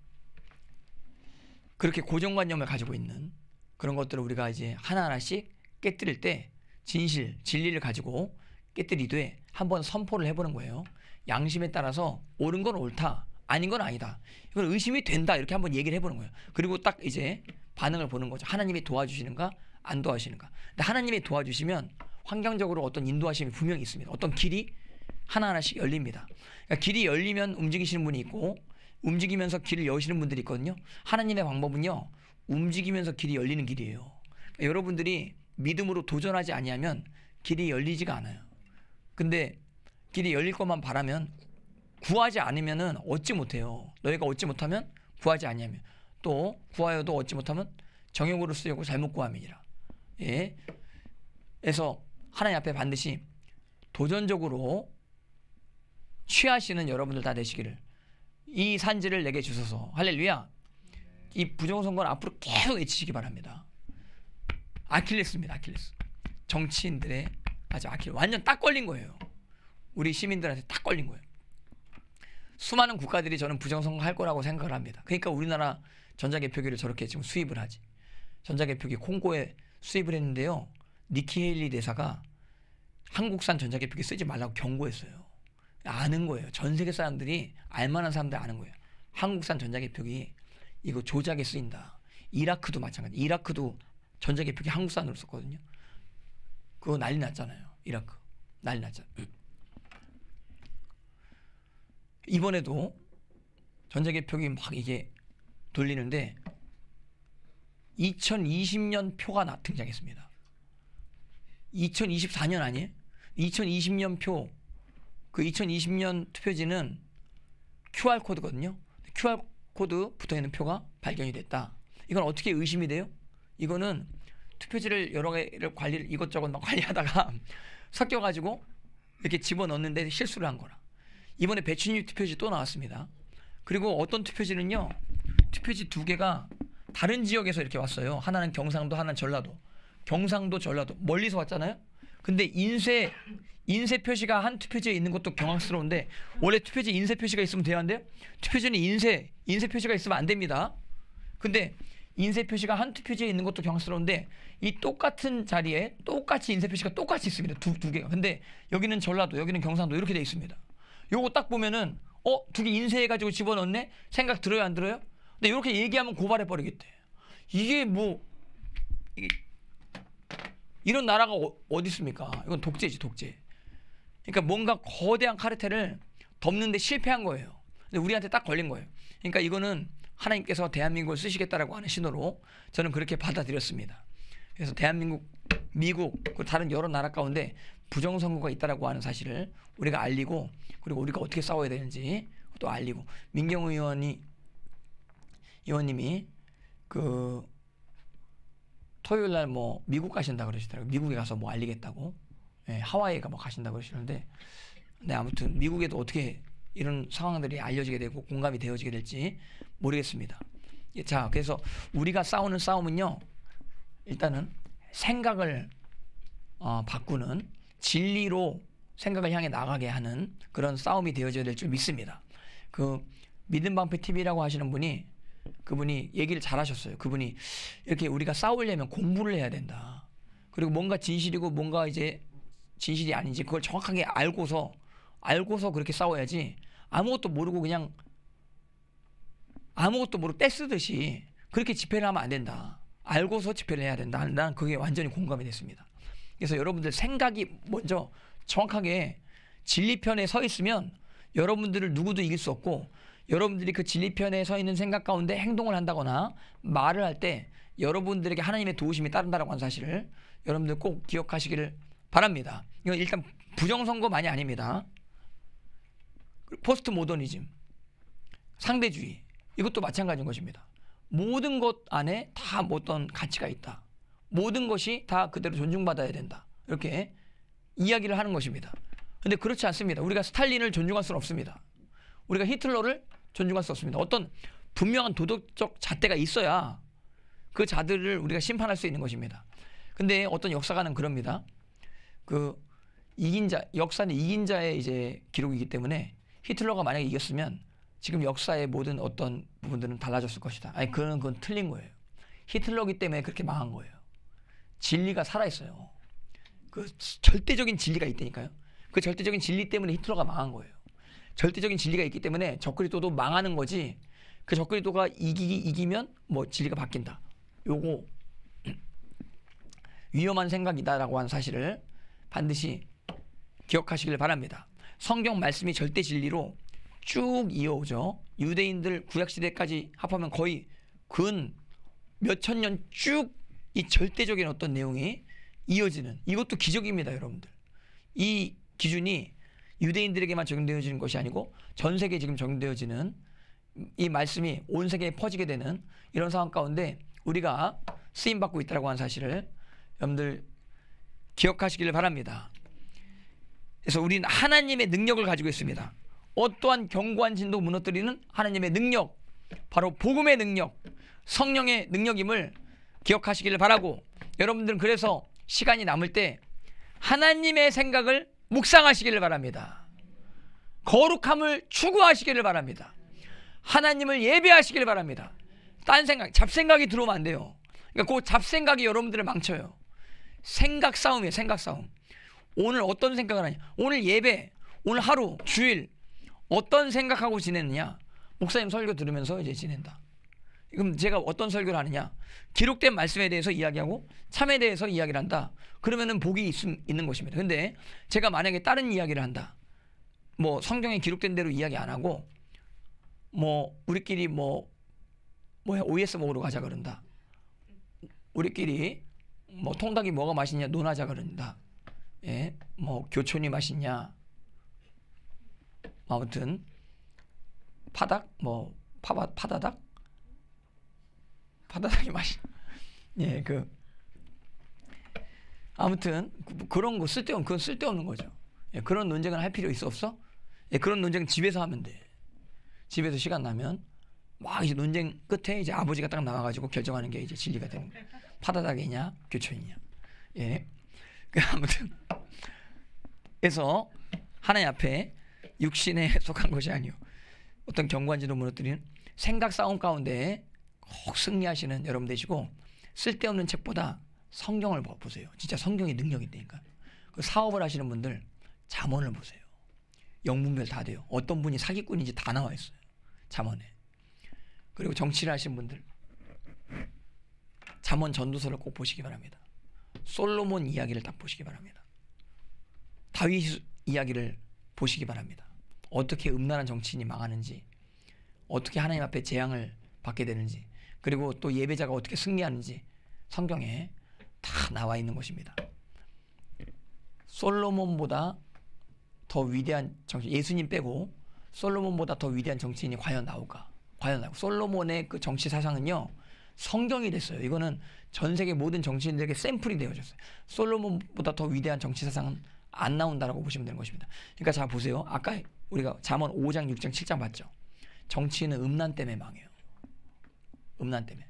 [SPEAKER 1] 그렇게 고정관념을 가지고 있는 그런 것들을 우리가 이제 하나하나씩 깨뜨릴 때 진실, 진리를 가지고 깨뜨리되 한번 선포를 해보는 거예요. 양심에 따라서 옳은 건 옳다, 아닌 건 아니다. 이건 의심이 된다 이렇게 한번 얘기를 해보는 거예요. 그리고 딱 이제 반응을 보는 거죠. 하나님이 도와주시는가, 안 도와주시는가. 근데 하나님이 도와주시면 환경적으로 어떤 인도하심이 분명히 있습니다. 어떤 길이 하나하나씩 열립니다. 그러니까 길이 열리면 움직이시는 분이 있고 움직이면서 길을 여시는 분들이 있거든요. 하나님의 방법은요. 움직이면서 길이 열리는 길이에요. 그러니까 여러분들이 믿음으로 도전하지 아니하면 길이 열리지가 않아요. 근데 길이 열릴 것만 바라면 구하지 않으면은 얻지 못해요. 너희가 얻지 못하면 구하지 아니하면 또 구하여도 얻지 못하면 정욕으로 쓰려고 잘못 구함이니라. 예. 그래서 하나님 앞에 반드시 도전적으로 취하시는 여러분들 다 되시기를 이 산지를 내게 주소서. 할렐루야. 이 부정선거는 앞으로 계속 외치시기 바랍니다. 아킬레스입니다 아킬레스. 정치인들의 아주 아킬 완전 딱 걸린 거예요. 우리 시민들한테 딱 걸린 거예요. 수많은 국가들이 저는 부정선거 할 거라고 생각을 합니다. 그러니까 우리나라 전자개표기를 저렇게 지금 수입을 하지. 전자개표기 콩고에 수입을 했는데요. 니키 헤일리 대사가 한국산 전자개표기 쓰지 말라고 경고했어요. 아는 거예요. 전 세계 사람들이 알만한 사람들 아는 거예요. 한국산 전자개표기 이거 조작에 쓰인다. 이라크도 마찬가지. 이라크도 전자개표기 한국산으로 썼거든요. 그거 난리 났잖아요. 이라크 난리 났잖아요. 이번에도 전자개표기 막 이게 돌리는데 2020년 표가 나, 등장했습니다. 2024년 아니에요? 2020년 표, 그 2020년 투표지는 QR 코드거든요. QR 코드 붙어 있는 표가 발견이 됐다. 이건 어떻게 의심이 돼요? 이거는 투표지를 여러 개를 관리를 이것저것 막 관리하다가 섞여 가지고 이렇게 집어넣는데 실수를 한 거라. 이번에 배춘유 투표지 또 나왔습니다. 그리고 어떤 투표지는요, 투표지 두 개가 다른 지역에서 이렇게 왔어요. 하나는 경상도, 하나는 전라도. 경상도, 전라도 멀리서 왔잖아요. 근데 인쇄 인쇄 표시가 한 투표지에 있는 것도 경황스러운데 원래 투표지 인쇄 표시가 있으면 돼야 한대요. 투표지는 인쇄 인쇄 표시가 있으면 안 됩니다. 근데 인쇄 표시가 한 투표지에 있는 것도 경황스러운데 이 똑같은 자리에 똑같이 인쇄 표시가 똑같이 있습니다. 두, 두 개가. 근데 여기는 전라도, 여기는 경상도 이렇게 돼 있습니다. 요거 딱 보면은 어, 두 개 인쇄해 가지고 집어넣네. 생각 들어요, 안 들어요? 근데 이렇게 얘기하면 고발해 버리겠대. 이게 뭐 이게 이런 나라가 어, 디 있습니까? 이건 독재지 독재. 그러니까 뭔가 거대한 카르텔을 덮는데 실패한 거예요. 근데 우리한테 딱 걸린 거예요. 그러니까 이거는 하나님께서 대한민국을 쓰시겠다라고 하는 신호로 저는 그렇게 받아들였습니다. 그래서 대한민국, 미국, 그리고 다른 여러 나라 가운데 부정선거가 있다라고 하는 사실을 우리가 알리고 그리고 우리가 어떻게 싸워야 되는지 또 알리고 민경우 의원이 의원님이 그 토요일 날 뭐 미국 가신다 그러시더라고요. 미국에 가서 뭐 알리겠다고. 예, 하와이에 뭐 가신다 그러시는데 네, 아무튼 미국에도 어떻게 이런 상황들이 알려지게 되고 공감이 되어지게 될지 모르겠습니다. 예, 자, 그래서 우리가 싸우는 싸움은요. 일단은 생각을 어, 바꾸는 진리로 생각을 향해 나가게 하는 그런 싸움이 되어져야 될 줄 믿습니다. 그 믿음 방패 TV라고 하시는 분이 그분이 얘기를 잘 하셨어요. 그분이 이렇게 우리가 싸우려면 공부를 해야 된다. 그리고 뭔가 진실이고 뭔가 이제 진실이 아닌지 그걸 정확하게 알고서 알고서 그렇게 싸워야지 아무것도 모르고 그냥 아무것도 모르고 떼쓰듯이 그렇게 집회를 하면 안 된다. 알고서 집회를 해야 된다. 난 그게 완전히 공감이 됐습니다. 그래서 여러분들 생각이 먼저 정확하게 진리편에 서 있으면 여러분들을 누구도 이길 수 없고 여러분들이 그 진리편에 서 있는 생각 가운데 행동을 한다거나 말을 할 때 여러분들에게 하나님의 도우심이 따른다라고 하는 사실을 여러분들 꼭 기억하시기를 바랍니다. 이건 일단 부정선거만이 아닙니다. 포스트 모더니즘, 상대주의 이것도 마찬가지인 것입니다. 모든 것 안에 다 어떤 가치가 있다. 모든 것이 다 그대로 존중받아야 된다. 이렇게 이야기를 하는 것입니다. 근데 그렇지 않습니다. 우리가 스탈린을 존중할 수는 없습니다. 우리가 히틀러를 존중할 수 없습니다. 어떤 분명한 도덕적 잣대가 있어야 그 자들을 우리가 심판할 수 있는 것입니다. 근데 어떤 역사가는 그럽니다. 그 이긴 자 역사는 이긴 자의 이제 기록이기 때문에 히틀러가 만약에 이겼으면 지금 역사의 모든 어떤 부분들은 달라졌을 것이다. 아니 그는 그건 틀린 거예요. 히틀러기 때문에 그렇게 망한 거예요. 진리가 살아 있어요. 그 절대적인 진리가 있다니까요. 그 절대적인 진리 때문에 히틀러가 망한 거예요. 절대적인 진리가 있기 때문에 적그리스도도 망하는 거지. 그 적그리스도가 이기 이기면 뭐 진리가 바뀐다. 요거 위험한 생각이다라고 하는 사실을 반드시 기억하시길 바랍니다. 성경 말씀이 절대 진리로 쭉 이어오죠. 유대인들 구약 시대까지 합하면 거의 근 몇천 년 쭉 이 절대적인 어떤 내용이 이어지는 이것도 기적입니다, 여러분들. 이 기준이 유대인들에게만 적용되어지는 것이 아니고 전 세계에 지금 적용되어지는 이 말씀이 온 세계에 퍼지게 되는 이런 상황 가운데 우리가 쓰임 받고 있다고 하는 사실을 여러분들 기억하시기를 바랍니다. 그래서 우리는 하나님의 능력을 가지고 있습니다. 어떠한 견고한 진도 무너뜨리는 하나님의 능력, 바로 복음의 능력, 성령의 능력임을 기억하시기를 바라고 여러분들은 그래서 시간이 남을 때 하나님의 생각을 묵상하시기를 바랍니다. 거룩함을 추구하시기를 바랍니다. 하나님을 예배하시기를 바랍니다. 딴 생각, 잡생각이 들어오면 안 돼요. 그러니까 그 잡생각이 여러분들을 망쳐요. 생각 싸움이에요, 생각 싸움. 오늘 어떤 생각을 하냐? 오늘 예배, 오늘 하루, 주일 어떤 생각하고 지냈느냐? 목사님 설교 들으면서 이제 지낸다. 그럼 제가 어떤 설교를 하느냐? 기록된 말씀에 대해서 이야기하고 참에 대해서 이야기를 한다. 그러면은 복이 있, 있는 것입니다. 근데 제가 만약에 다른 이야기를 한다. 뭐 성경에 기록된 대로 이야기 안 하고 뭐 우리끼리 뭐 뭐야 OS 먹으러 가자 그런다. 우리끼리 뭐 통닭이 뭐가 맛있냐 논하자 그런다. 예, 뭐 교촌이 맛있냐. 아무튼 파닭 뭐 파바 파다닭 파다닭이 맛이 예, 그 아무튼 그, 런 거 쓸데없는 그건 쓸데없는 거죠. 예, 그런 논쟁을 할 필요 있어 없어? 예, 그런 논쟁 집에서 하면 돼. 집에서 시간 나면 막 이제 논쟁 끝에 이제 아버지가 딱 나와가지고 결정하는 게 이제 진리가 되는 거예요. 파다닥이냐 교촌이냐. 예. 그 아무튼 그래서 하나님 앞에 육신에 속한 것이 아니요 어떤 경관지도 무너뜨리는 생각 싸움 가운데 꼭 승리하시는 여러분 되시고 쓸데없는 책보다 성경을 보세요. 진짜 성경이 능력이 되니까. 그 사업을 하시는 분들 잠언을 보세요. 영문별 다 돼요. 어떤 분이 사기꾼인지 다 나와 있어요. 잠언에. 그리고 정치를 하시는 분들 잠언 전도서를 꼭 보시기 바랍니다. 솔로몬 이야기를 딱 보시기 바랍니다. 다윗 이야기를 보시기 바랍니다. 어떻게 음란한 정치인이 망하는지, 어떻게 하나님 앞에 재앙을 받게 되는지, 그리고 또 예배자가 어떻게 승리하는지 성경에 다 나와 있는 것입니다. 솔로몬보다 더 위대한 정치 예수님 빼고 솔로몬보다 더 위대한 정치인이 과연 나올까? 과연? 솔로몬의 그 정치 사상은요 성경이 됐어요. 이거는 전 세계 모든 정치인들에게 샘플이 되어졌어요. 솔로몬보다 더 위대한 정치 사상은 안 나온다라고 보시면 되는 것입니다. 그러니까 자 보세요. 아까 우리가 잠언 5장, 6장, 7장 봤죠. 정치인은 음란 때문에 망해요. 음란 때문에.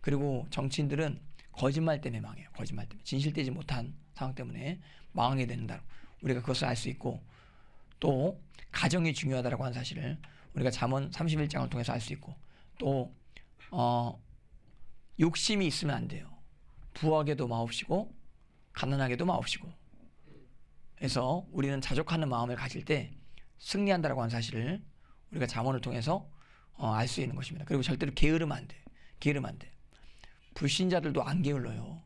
[SPEAKER 1] 그리고 정치인들은 거짓말 때문에 망해요. 거짓말 때문에. 진실되지 못한 상황 때문에 망하게 된다. 우리가 그것을 알 수 있고 또 가정이 중요하다라고 하는 사실을 우리가 잠언 31장을 통해서 알 수 있고 또 어, 욕심이 있으면 안 돼요. 부하게도 마옵시고 가난하게도 마옵시고. 그래서 우리는 자족하는 마음을 가질 때 승리한다라고 하는 사실을 우리가 잠언을 통해서 어, 알 수 있는 것입니다. 그리고 절대로 게으르면 안 돼. 게으르면 안 돼. 불신자들도 안 게을러요.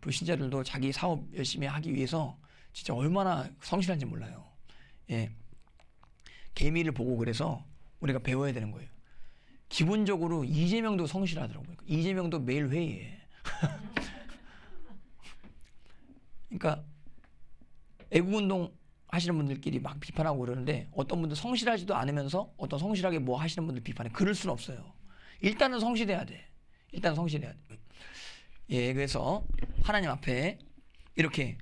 [SPEAKER 1] 불신자들도 자기 사업 열심히 하기 위해서 진짜 얼마나 성실한지 몰라요. 예. 개미를 보고 그래서 우리가 배워야 되는 거예요. 기본적으로 이재명도 성실하더라고요. 이재명도 매일 회의해. 그러니까 애국운동 하시는 분들끼리 막 비판하고 그러는데 어떤 분들 성실하지도 않으면서 어떤 성실하게 뭐 하시는 분들 비판해. 그럴 수는 없어요. 일단은 성실해야 돼. 일단 성실해야 돼. 예, 그래서 하나님 앞에 이렇게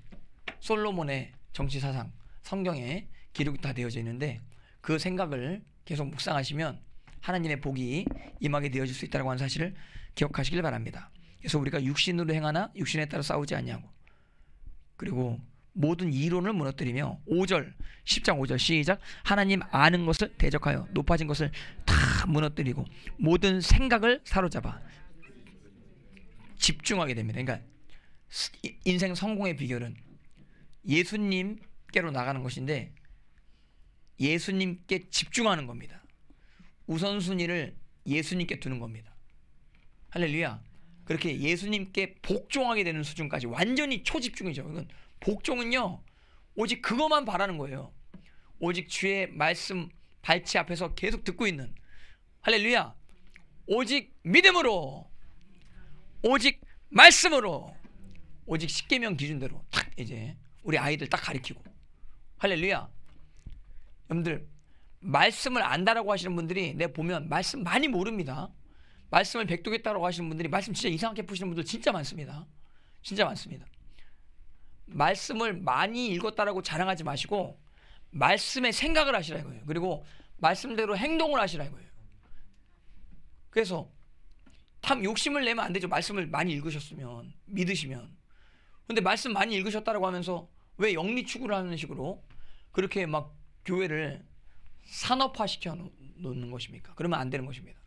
[SPEAKER 1] 솔로몬의 정치 사상, 성경에 기록이 다 되어져 있는데 그 생각을 계속 묵상하시면 하나님의 복이 임하게 되어질 수 있다고 하는 사실을 기억하시길 바랍니다. 그래서 우리가 육신으로 행하나 육신에 따라 싸우지 않냐고. 그리고 모든 이론을 무너뜨리며 5절 10장 5절 시작 하나님 아는 것을 대적하여 높아진 것을 다 무너뜨리고 모든 생각을 사로잡아 집중하게 됩니다. 그러니까 인생 성공의 비결은 예수님께로 나가는 것인데 예수님께 집중하는 겁니다. 우선순위를 예수님께 두는 겁니다. 할렐루야. 그렇게 예수님께 복종하게 되는 수준까지 완전히 초집중이죠. 이건 복종은요. 오직 그것만 바라는 거예요. 오직 주의 말씀 발치 앞에서 계속 듣고 있는 할렐루야. 오직 믿음으로 오직 말씀으로 오직 십계명 기준대로 딱 이제 우리 아이들 딱 가리키고 할렐루야. 여러분들 말씀을 안다라고 하시는 분들이 내 보면 말씀 많이 모릅니다. 말씀을 백독했다고 하시는 분들이 말씀 진짜 이상하게 푸시는 분들 진짜 많습니다. 진짜 많습니다. 말씀을 많이 읽었다라고 자랑하지 마시고 말씀의 생각을 하시라 이거예요. 그리고 말씀대로 행동을 하시라 이거예요. 그래서 참 욕심을 내면 안 되죠. 말씀을 많이 읽으셨으면 믿으시면. 근데 말씀 많이 읽으셨다라고 하면서 왜 영리 추구를 하는 식으로 그렇게 막 교회를 산업화 시켜 놓는 것입니까? 그러면 안 되는 것입니다.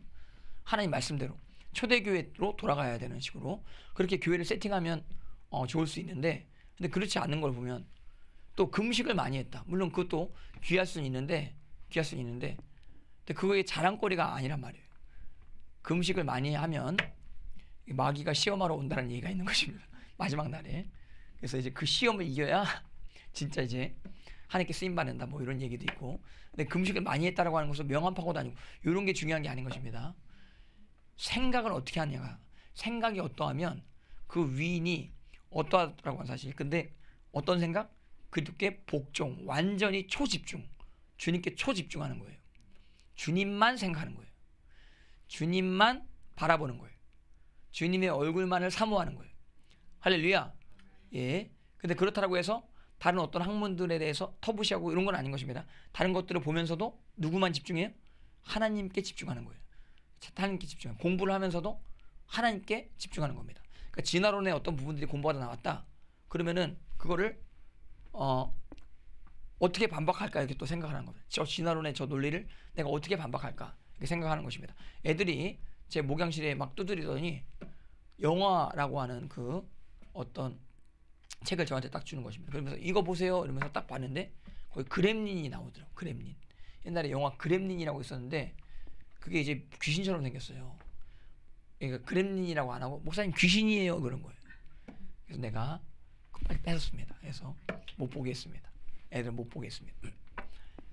[SPEAKER 1] 하나님 말씀대로 초대교회로 돌아가야 되는 식으로 그렇게 교회를 세팅하면 어, 좋을 수 있는데 근데 그렇지 않는 걸 보면 또 금식을 많이 했다. 물론 그것도 귀할 수는 있는데 귀할 수는 있는데 근데 그거의 자랑거리가 아니란 말이에요. 금식을 많이 하면 마귀가 시험하러 온다는 얘기가 있는 것입니다. 마지막 날에. 그래서 이제 그 시험을 이겨야 진짜 이제 하나님께 쓰임 받는다 뭐 이런 얘기도 있고. 근데 금식을 많이 했다라고 하는 것은 명함 파고 다니고 이런 게 중요한 게 아닌 것입니다. 생각을 어떻게 하냐가 생각이 어떠하면 그 위인이 어떠하다고 하는 사실. 근데 어떤 생각? 그렇게 복종 완전히 초집중 주님께 초집중하는 거예요. 주님만 생각하는 거예요. 주님만 바라보는 거예요. 주님의 얼굴만을 사모하는 거예요. 할렐루야. 예. 근데 그렇다고 해서 다른 어떤 학문들에 대해서 터부시하고 이런 건 아닌 것입니다. 다른 것들을 보면서도 누구만 집중해요? 하나님께 집중하는 거예요. 하나님께 집중. 공부를 하면서도 하나님께 집중하는 겁니다. 그러니까 진화론의 어떤 부분들이 공부하다 나왔다. 그러면은 그거를 어 어떻게 반박할까 이렇게 또 생각하는 겁니다. 저 진화론의 저 논리를 내가 어떻게 반박할까 이렇게 생각하는 것입니다. 애들이 제 목양실에 막 두드리더니 영화라고 하는 그 어떤 책을 저한테 딱 주는 것입니다. 그러면서 이거 보세요. 이러면서 딱 봤는데 거기 그렘린이 나오더라고. 그렘린. 옛날에 영화 그렘린이라고 있었는데 그게 이제 귀신처럼 생겼어요. 그러니까 그렘린이라고 안 하고 목사님 귀신이에요 그런 거예요. 그래서 내가 빨리 뺏었습니다. 그래서 못 보게 했습니다. 애들 못 보게 했습니다.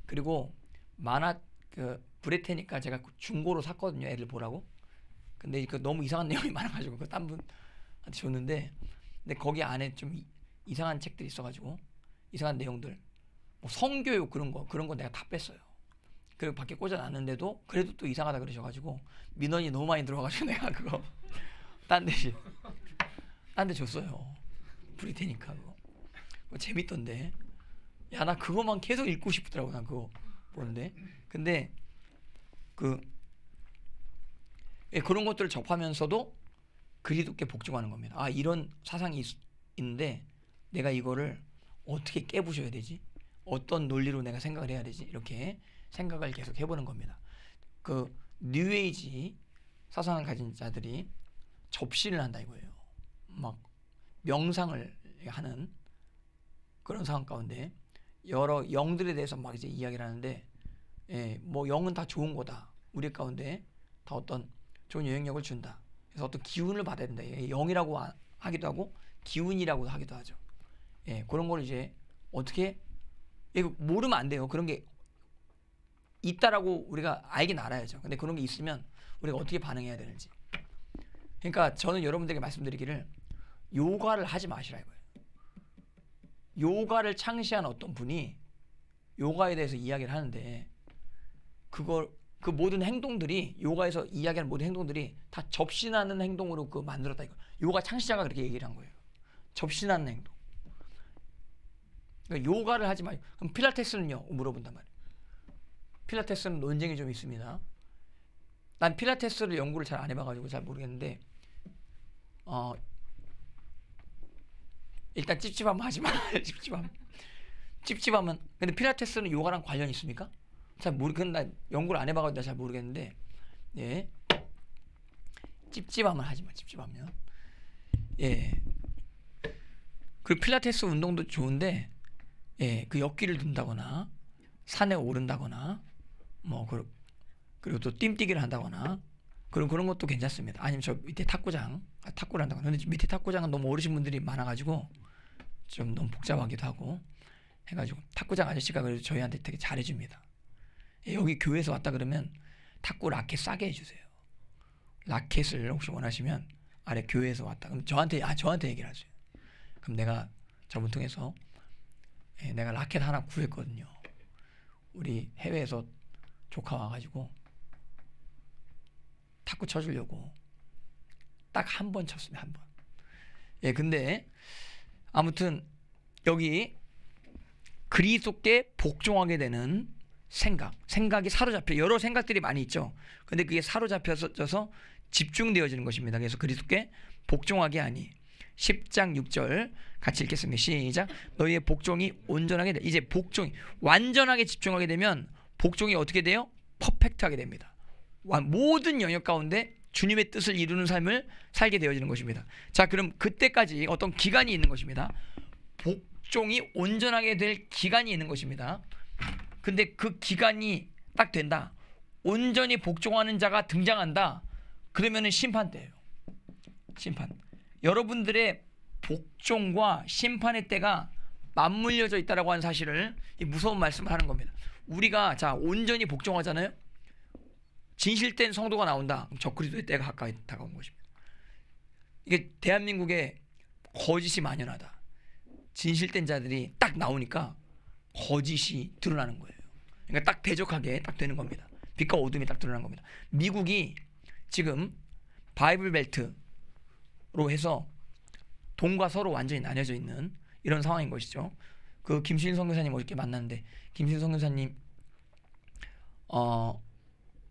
[SPEAKER 1] 그리고 만화 그 브레테니까 제가 중고로 샀거든요. 애들 보라고. 근데 그 너무 이상한 내용이 많아가지고 그 딴 분한테 줬는데 근데 거기 안에 좀 이상한 책들이 있어가지고 이상한 내용들 뭐 성교육 그런 거 그런 거 내가 다 뺐어요. 그리고 밖에 꽂아놨는데도 그래도 또 이상하다 그러셔가지고 민원이 너무 많이 들어가지고 내가 그거 딴데 딴데 줬어요. 브리테니카 그거. 그거 재밌던데. 야 나 그거만 계속 읽고 싶더라고 난 그거 보는데. 근데 그 예, 그런 것들을 접하면서도 그리스도께 복종하는 겁니다. 아 이런 사상이 있, 있는데 내가 이거를 어떻게 깨부셔야 되지? 어떤 논리로 내가 생각을 해야 되지? 이렇게 생각을 계속 해보는 겁니다. 그 뉴에이지 사상을 가진 자들이 접신을 한다 이거예요. 막 명상을 하는 그런 상황 가운데 여러 영들에 대해서 막 이제 이야기를 하는데 예, 뭐 영은 다 좋은 거다. 우리 가운데 다 어떤 좋은 영향력을 준다. 그래서 어떤 기운을 받아야 된다. 예, 영이라고 하기도 하고 기운이라고 하기도 하죠. 예, 그런 걸 이제 어떻게 이거 모르면 안 돼요. 그런 게 있다라고 우리가 알긴 알아야죠. 근데 그런 게 있으면 우리가 어떻게 반응해야 되는지. 그러니까 저는 여러분들에게 말씀드리기를 요가를 하지 마시라 이거예요. 요가를 창시한 어떤 분이 요가에 대해서 이야기를 하는데 그걸 그 모든 행동들이 요가에서 이야기하는 모든 행동들이 다 접신하는 행동으로 그 만들었다 이거. 요가 창시자가 그렇게 얘기를 한 거예요. 접신하는 행동. 그러니까 요가를 하지 마요. 그럼 필라테스는요? 물어본단 말이에요. 필라테스는 논쟁이 좀 있습니다. 난 필라테스를 연구를 잘 안 해봐가지고 잘 모르겠는데 어 일단 찝찝하면 하지 마. 찝찝하면 찝찝하면 근데 필라테스는 요가랑 관련 있습니까? 잘 모르. 근데 나 연구를 안 해봐가지고 잘 모르겠는데 예 찝찝하면 하지 마. 찝찝하면 예. 그 필라테스 운동도 좋은데 예, 그 역기를 둔다거나 산에 오른다거나 뭐 그, 그리고 또 뜀뛰기를 한다거나 그런 그런 것도 괜찮습니다. 아니면 저 밑에 탁구장 아, 탁구를 한다거나 근데 밑에 탁구장은 너무 어르신 분들이 많아가지고 좀 너무 복잡하기도 하고 해가지고 탁구장 아저씨가 그래도 저희한테 되게 잘해줍니다. 예, 여기 교회에서 왔다 그러면 탁구 라켓 싸게 해주세요. 라켓을 혹시 원하시면 아래 교회에서 왔다 그럼 저한테 아 저한테 얘기를 하세요. 그럼 내가 저분 통해서 예, 내가 라켓 하나 구했거든요. 우리 해외에서 조카 와가지고 탁구 쳐주려고 딱 한 번 쳤습니다. 한 번. 예, 근데 아무튼 여기 그리스도께 복종하게 되는 생각, 생각이 사로잡혀 여러 생각들이 많이 있죠. 근데 그게 사로잡혀서 집중되어지는 것입니다. 그래서 그리스도께 복종하게 하니 10장 6절 같이 읽겠습니다. 시작. 너희의 복종이 온전하게 돼. 이제 복종이 완전하게 집중하게 되면 복종이 어떻게 돼요? 퍼펙트하게 됩니다. 모든 영역 가운데 주님의 뜻을 이루는 삶을 살게 되어지는 것입니다. 자, 그럼 그때까지 어떤 기간이 있는 것입니다. 복종이 온전하게 될 기간이 있는 것입니다. 근데 그 기간이 딱 된다. 온전히 복종하는 자가 등장한다. 그러면은 심판 때예요. 심판. 여러분들의 복종과 심판의 때가 맞물려져 있다라고 하는 사실을 이 무서운 말씀을 하는 겁니다. 우리가 자 온전히 복종하잖아요. 진실된 성도가 나온다. 저 그리스도의 때가 가까이 다가온 것입니다. 이게 대한민국에 거짓이 만연하다. 진실된 자들이 딱 나오니까 거짓이 드러나는 거예요. 그러니까 딱 대적하게 딱 되는 겁니다. 빛과 어둠이 딱 드러나는 겁니다. 미국이 지금 바이블 벨트 로 해서 동과 서로 완전히 나뉘어져 있는 이런 상황인 것이죠. 그 김신 선교사님 어저께 만났는데 김신 선교사님 어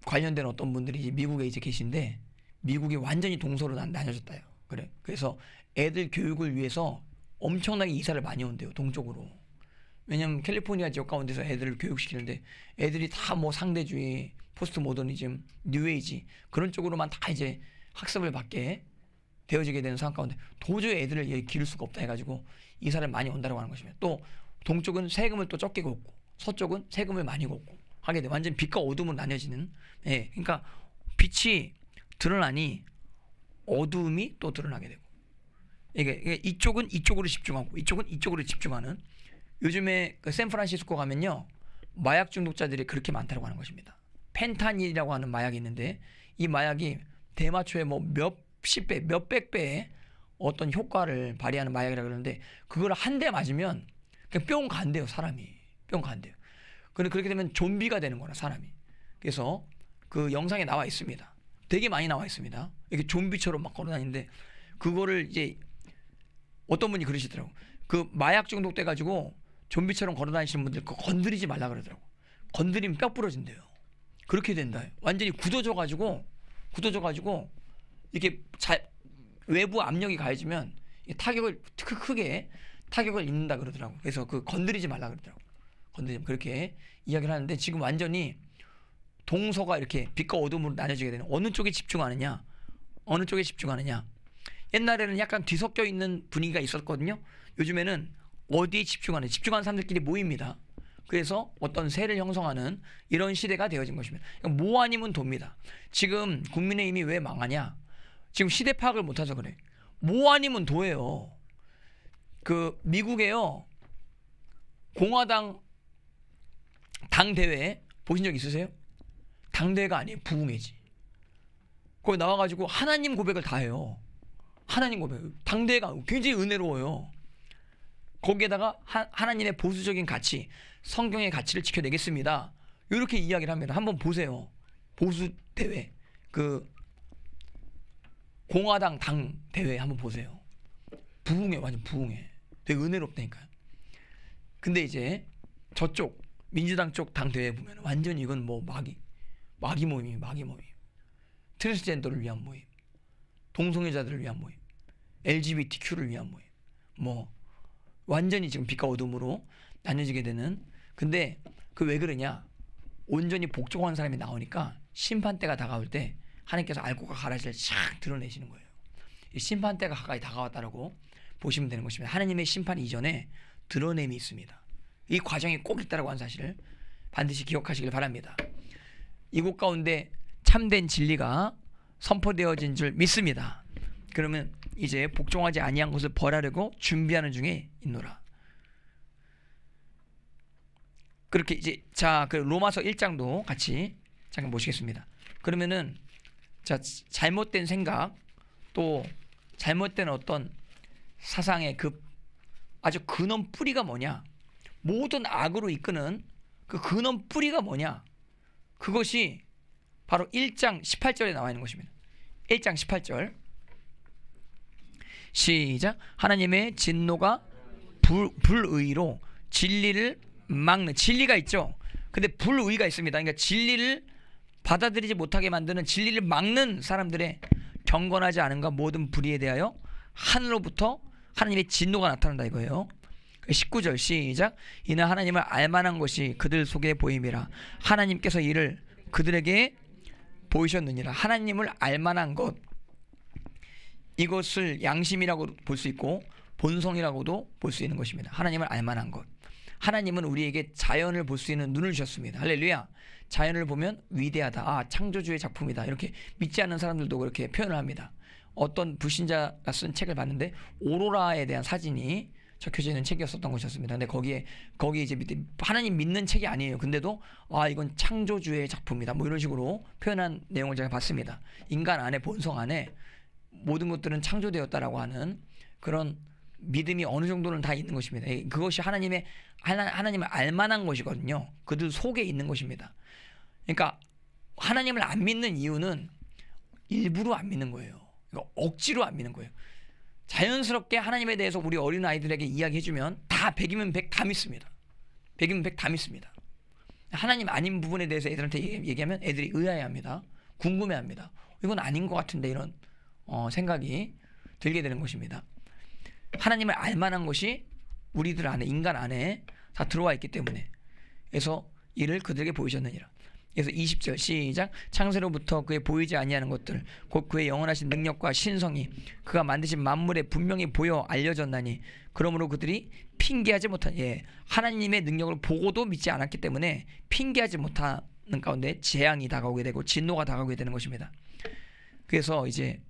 [SPEAKER 1] 관련된 어떤 분들이 이제 미국에 이제 계신데 미국이 완전히 동서로 나뉘어졌다요. 그래. 그래서 애들 교육을 위해서 엄청나게 이사를 많이 온대요. 동쪽으로. 왜냐면 캘리포니아 지역 가운데서 애들을 교육시키는데 애들이 다 뭐 상대주의, 포스트 모더니즘, 뉴에이지 그런 쪽으로만 다 이제 학습을 받게 되어지게 되는 상황 가운데 도저히 애들을 기를 수가 없다 해가지고 이사를 많이 온다고 하는 것입니다. 또 동쪽은 세금을 또 적게 걷고 서쪽은 세금을 많이 걷고 하게 돼 완전 빛과 어둠으로 나뉘어지는 예 그러니까 빛이 드러나니 어둠이 또 드러나게 되고 이게, 이쪽은 이쪽으로 집중하고 이쪽은 이쪽으로 집중하는 요즘에 그 샌프란시스코 가면요 마약 중독자들이 그렇게 많다고 하는 것입니다. 펜타닐이라고 하는 마약이 있는데 이 마약이 대마초에 뭐몇 몇십 배, 몇백 배의 어떤 효과를 발휘하는 마약이라 그러는데 그걸 한 대 맞으면 그냥 뿅 간대요 사람이 뿅 간대요. 그런데 그렇게 되면 좀비가 되는 거나 사람이. 그래서 그 영상에 나와 있습니다. 되게 많이 나와 있습니다. 이렇게 좀비처럼 막 걸어다니는데 그거를 이제 어떤 분이 그러시더라고. 그 마약 중독 돼 가지고 좀비처럼 걸어다니시는 분들 그거 건드리지 말라 그러더라고. 건드리면 뼈 부러진대요. 그렇게 된다. 완전히 굳어져 가지고 굳어져 가지고 이렇게 자, 외부 압력이 가해지면 이 타격을 크- 크게 타격을 입는다 그러더라고. 그래서 그 건드리지 말라 그러더라고. 건드리지 마. 그렇게 이야기를 하는데 지금 완전히 동서가 이렇게 빛과 어둠으로 나뉘어지게 되는 어느 쪽에 집중하느냐 어느 쪽에 집중하느냐 옛날에는 약간 뒤섞여 있는 분위기가 있었거든요 요즘에는 어디에 집중하는 집중하는 사람들끼리 모입니다 그래서 어떤 세를 형성하는 이런 시대가 되어진 것입니다 모 아니면 돕니다 지금 국민의힘이 왜 망하냐 지금 시대 파악을 못해서 그래 모 아니면 도예요 그 미국에요 공화당 당 대회 보신 적 있으세요? 당대가 아니에요. 부흥회지. 거기 나와가지고 하나님 고백을 다 해요. 하나님 고백. 당대가 굉장히 은혜로워요. 거기에다가 하, 하나님의 보수적인 가치, 성경의 가치를 지켜내겠습니다. 이렇게 이야기를 합니다. 한번 보세요. 보수 대회 그 공화당 당 대회 한번 보세요. 부흥회 완전 부흥회. 되게 은혜롭다니까요. 근데 이제 저쪽 민주당 쪽 당 대회 보면 완전 이건 뭐 마귀 마귀 모임이 마귀 모임. 트랜스젠더를 위한 모임. 동성애자들을 위한 모임. LGBTQ를 위한 모임. 뭐 완전히 지금 빛과 어둠으로 나뉘어지게 되는 근데 그 왜 그러냐? 온전히 복종한 사람이 나오니까 심판 때가 다가올 때 하나님께서 알고가 가라지를 싹 드러내시는 거예요. 이 심판 때가 가까이 다가왔다라고 보시면 되는 것입니다. 하나님의 심판 이전에 드러냄이 있습니다. 이 과정이 꼭 있다라고 하는 사실을 반드시 기억하시길 바랍니다. 이곳 가운데 참된 진리가 선포되어진 줄 믿습니다. 그러면 이제 복종하지 아니한 것을 벌하려고 준비하는 중에 있노라. 그렇게 이제 자 그 로마서 1장도 같이 잠깐 보시겠습니다. 그러면은 자 잘못된 생각 또 잘못된 어떤 사상의 그 아주 근원 뿌리가 뭐냐? 모든 악으로 이끄는 그 근원 뿌리가 뭐냐? 그것이 바로 1장 18절에 나와 있는 것입니다. 1장 18절. 시작. 하나님의 진노가 불, 불의로 진리를 막는 진리가 있죠. 근데 불의가 있습니다. 그러니까 진리를 받아들이지 못하게 만드는 진리를 막는 사람들의 경건하지 않은가 모든 불의에 대하여 하늘로부터 하나님의 진노가 나타난다 이거예요. 19절 시작 이는 하나님을 알만한 것이 그들 속에 보임이라 하나님께서 이를 그들에게 보이셨느니라 하나님을 알만한 것 이것을 양심이라고 볼 수 있고 본성이라고도 볼 수 있는 것입니다 하나님을 알만한 것 하나님은 우리에게 자연을 볼 수 있는 눈을 주셨습니다 할렐루야 자연을 보면 위대하다 아 창조주의 작품이다 이렇게 믿지 않는 사람들도 그렇게 표현을 합니다 어떤 불신자가 쓴 책을 봤는데 오로라에 대한 사진이 적혀져 있는 책이었었던 것이었습니다. 근데 거기에 거기 이제 하나님 믿는 책이 아니에요. 근데도 아 이건 창조주의 작품이다. 뭐 이런 식으로 표현한 내용을 제가 봤습니다. 인간 안에 본성 안에 모든 것들은 창조되었다라고 하는 그런 믿음이 어느 정도는 다 있는 것입니다. 그것이 하나님의 하나, 하나님을 알만한 것이거든요. 그들 속에 있는 것입니다. 그러니까 하나님을 안 믿는 이유는 일부러 안 믿는 거예요. 그러니까 억지로 안 믿는 거예요. 자연스럽게 하나님에 대해서 우리 어린 아이들에게 이야기해주면 다 백이면 백다 믿습니다. 백이면 백다 믿습니다. 하나님 아닌 부분에 대해서 애들한테 얘기하면 애들이 의아해합니다. 궁금해합니다. 이건 아닌 것 같은데 이런 어, 생각이 들게 되는 것입니다. 하나님을 알만한 것이 우리들 안에 인간 안에 다 들어와 있기 때문에 그래서 이를 그들에게 보이셨느니라. 그래서 20절 시작 창세로부터 그의 보이지 아니하는 것들 곧 그의 영원하신 능력과 신성이 그가 만드신 만물에 분명히 보여 알려졌나니 그러므로 그들이 핑계하지 못한 예 하나님의 능력을 보고도 믿지 않았기 때문에 핑계하지 못하는 가운데 재앙이 다가오게 되고 진노가 다가오게 되는 것입니다. 그래서 이제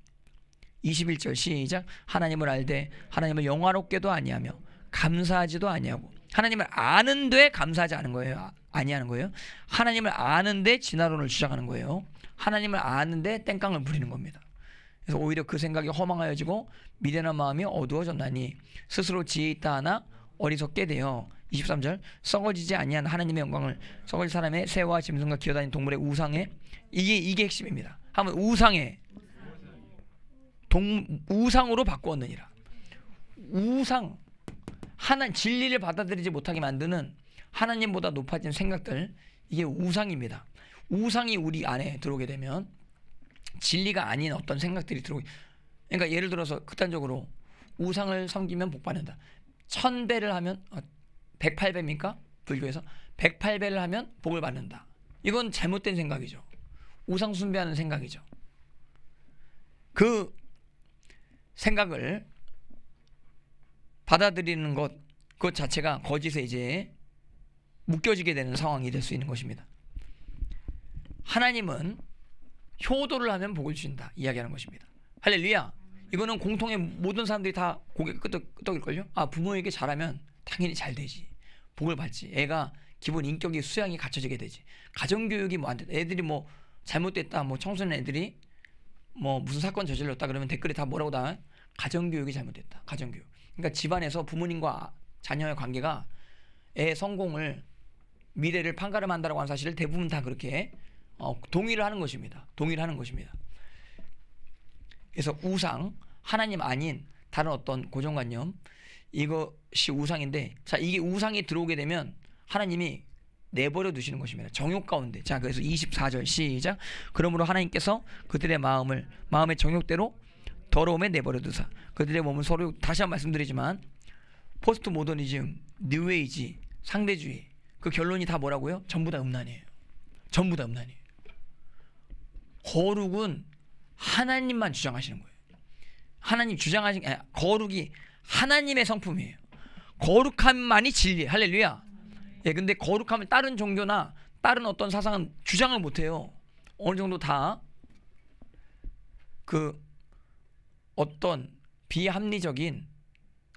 [SPEAKER 1] 21절 시작 하나님을 알되 하나님을 영화롭게도 아니하며 감사하지도 아니하고 하나님을 아는데 감사하지 않은 거예요. 아니하는 거예요. 하나님을 아는데 진화론을 주장하는 거예요. 하나님을 아는데 땡깡을 부리는 겁니다. 그래서 오히려 그 생각이 허망하여지고 미련한 마음이 어두워졌나니 스스로 지혜 있다 하나 어리석게 되어 23절 썩어지지 아니한 하나님의 영광을 썩을 사람의 새와 짐승과 기어다니는 동물의 우상에 이게 이게 핵심입니다. 하면 우상에 동 우상으로 바꾸었느니라. 우상 하나 진리를 받아들이지 못하게 만드는 하나님보다 높아진 생각들 이게 우상입니다. 우상이 우리 안에 들어오게 되면 진리가 아닌 어떤 생각들이 들어오게 그러니까 예를 들어서 극단적으로 우상을 섬기면 복 받는다. 천 배를 하면 어, 108배입니까? 불교에서 108배를 하면 복을 받는다. 이건 잘못된 생각이죠. 우상 숭배하는 생각이죠. 그 생각을 받아들이는 것, 그 자체가 거짓에 이제 묶여지게 되는 상황이 될 수 있는 것입니다. 하나님은 효도를 하면 복을 주신다 이야기하는 것입니다. 할렐루야. 이거는 공통의 모든 사람들이 다 고개 끄덕 끄덕일걸요. 아 부모에게 잘하면 당연히 잘 되지. 복을 받지. 애가 기본 인격이 수양이 갖춰지게 되지. 가정 교육이 뭐 안 돼. 애들이 뭐 잘못됐다. 뭐 청소년 애들이 뭐 무슨 사건 저질렀다 그러면 댓글에 다 뭐라고 다 가정 교육이 잘못됐다. 가정 교육. 그러니까 집안에서 부모님과 자녀의 관계가 애 성공을 미래를 판가름한다라고 하는 사실을 대부분 다 그렇게 어, 동의를 하는 것입니다. 동의를 하는 것입니다. 그래서 우상 하나님 아닌 다른 어떤 고정관념 이것이 우상인데 자 이게 우상이 들어오게 되면 하나님이 내버려 두시는 것입니다. 정욕 가운데. 자, 그래서 24절 시작. 그러므로 하나님께서 그들의 마음을 마음의 정욕대로 더러움에 내버려 두사 그들의 몸을 서로 다시 한 번 말씀드리지만 포스트 모더니즘, 뉴에이지, 상대주의 그 결론이 다 뭐라고요? 전부 다 음란이에요. 전부 다 음란이에요. 거룩은 하나님만 주장하시는 거예요. 하나님 주장하신 거룩이 하나님의 성품이에요. 거룩함만이 진리. 할렐루야. 예, 근데 거룩함을 다른 종교나 다른 어떤 사상은 주장을 못 해요. 어느 정도 다 그 어떤 비합리적인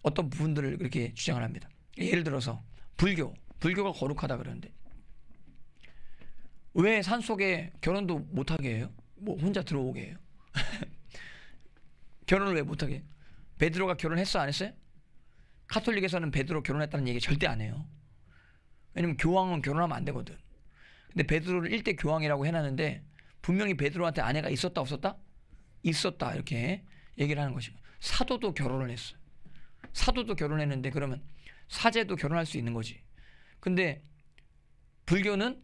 [SPEAKER 1] 어떤 부분들을 그렇게 주장을 합니다. 예를 들어서 불교, 불교가 거룩하다 그러는데 왜 산 속에 결혼도 못 하게 해요? 뭐 혼자 들어오게 해요? 결혼을 왜 못 하게? 베드로가 결혼했어 안 했어요? 카톨릭에서는 베드로 결혼했다는 얘기 절대 안 해요. 왜냐면 교황은 결혼하면 안 되거든. 근데 베드로를 일대 교황이라고 해놨는데 분명히 베드로한테 아내가 있었다 없었다? 있었다 이렇게 얘기를 하는 것이고 사도도 결혼을 했어. 사도도 결혼했는데 그러면 사제도 결혼할 수 있는 거지. 근데 불교는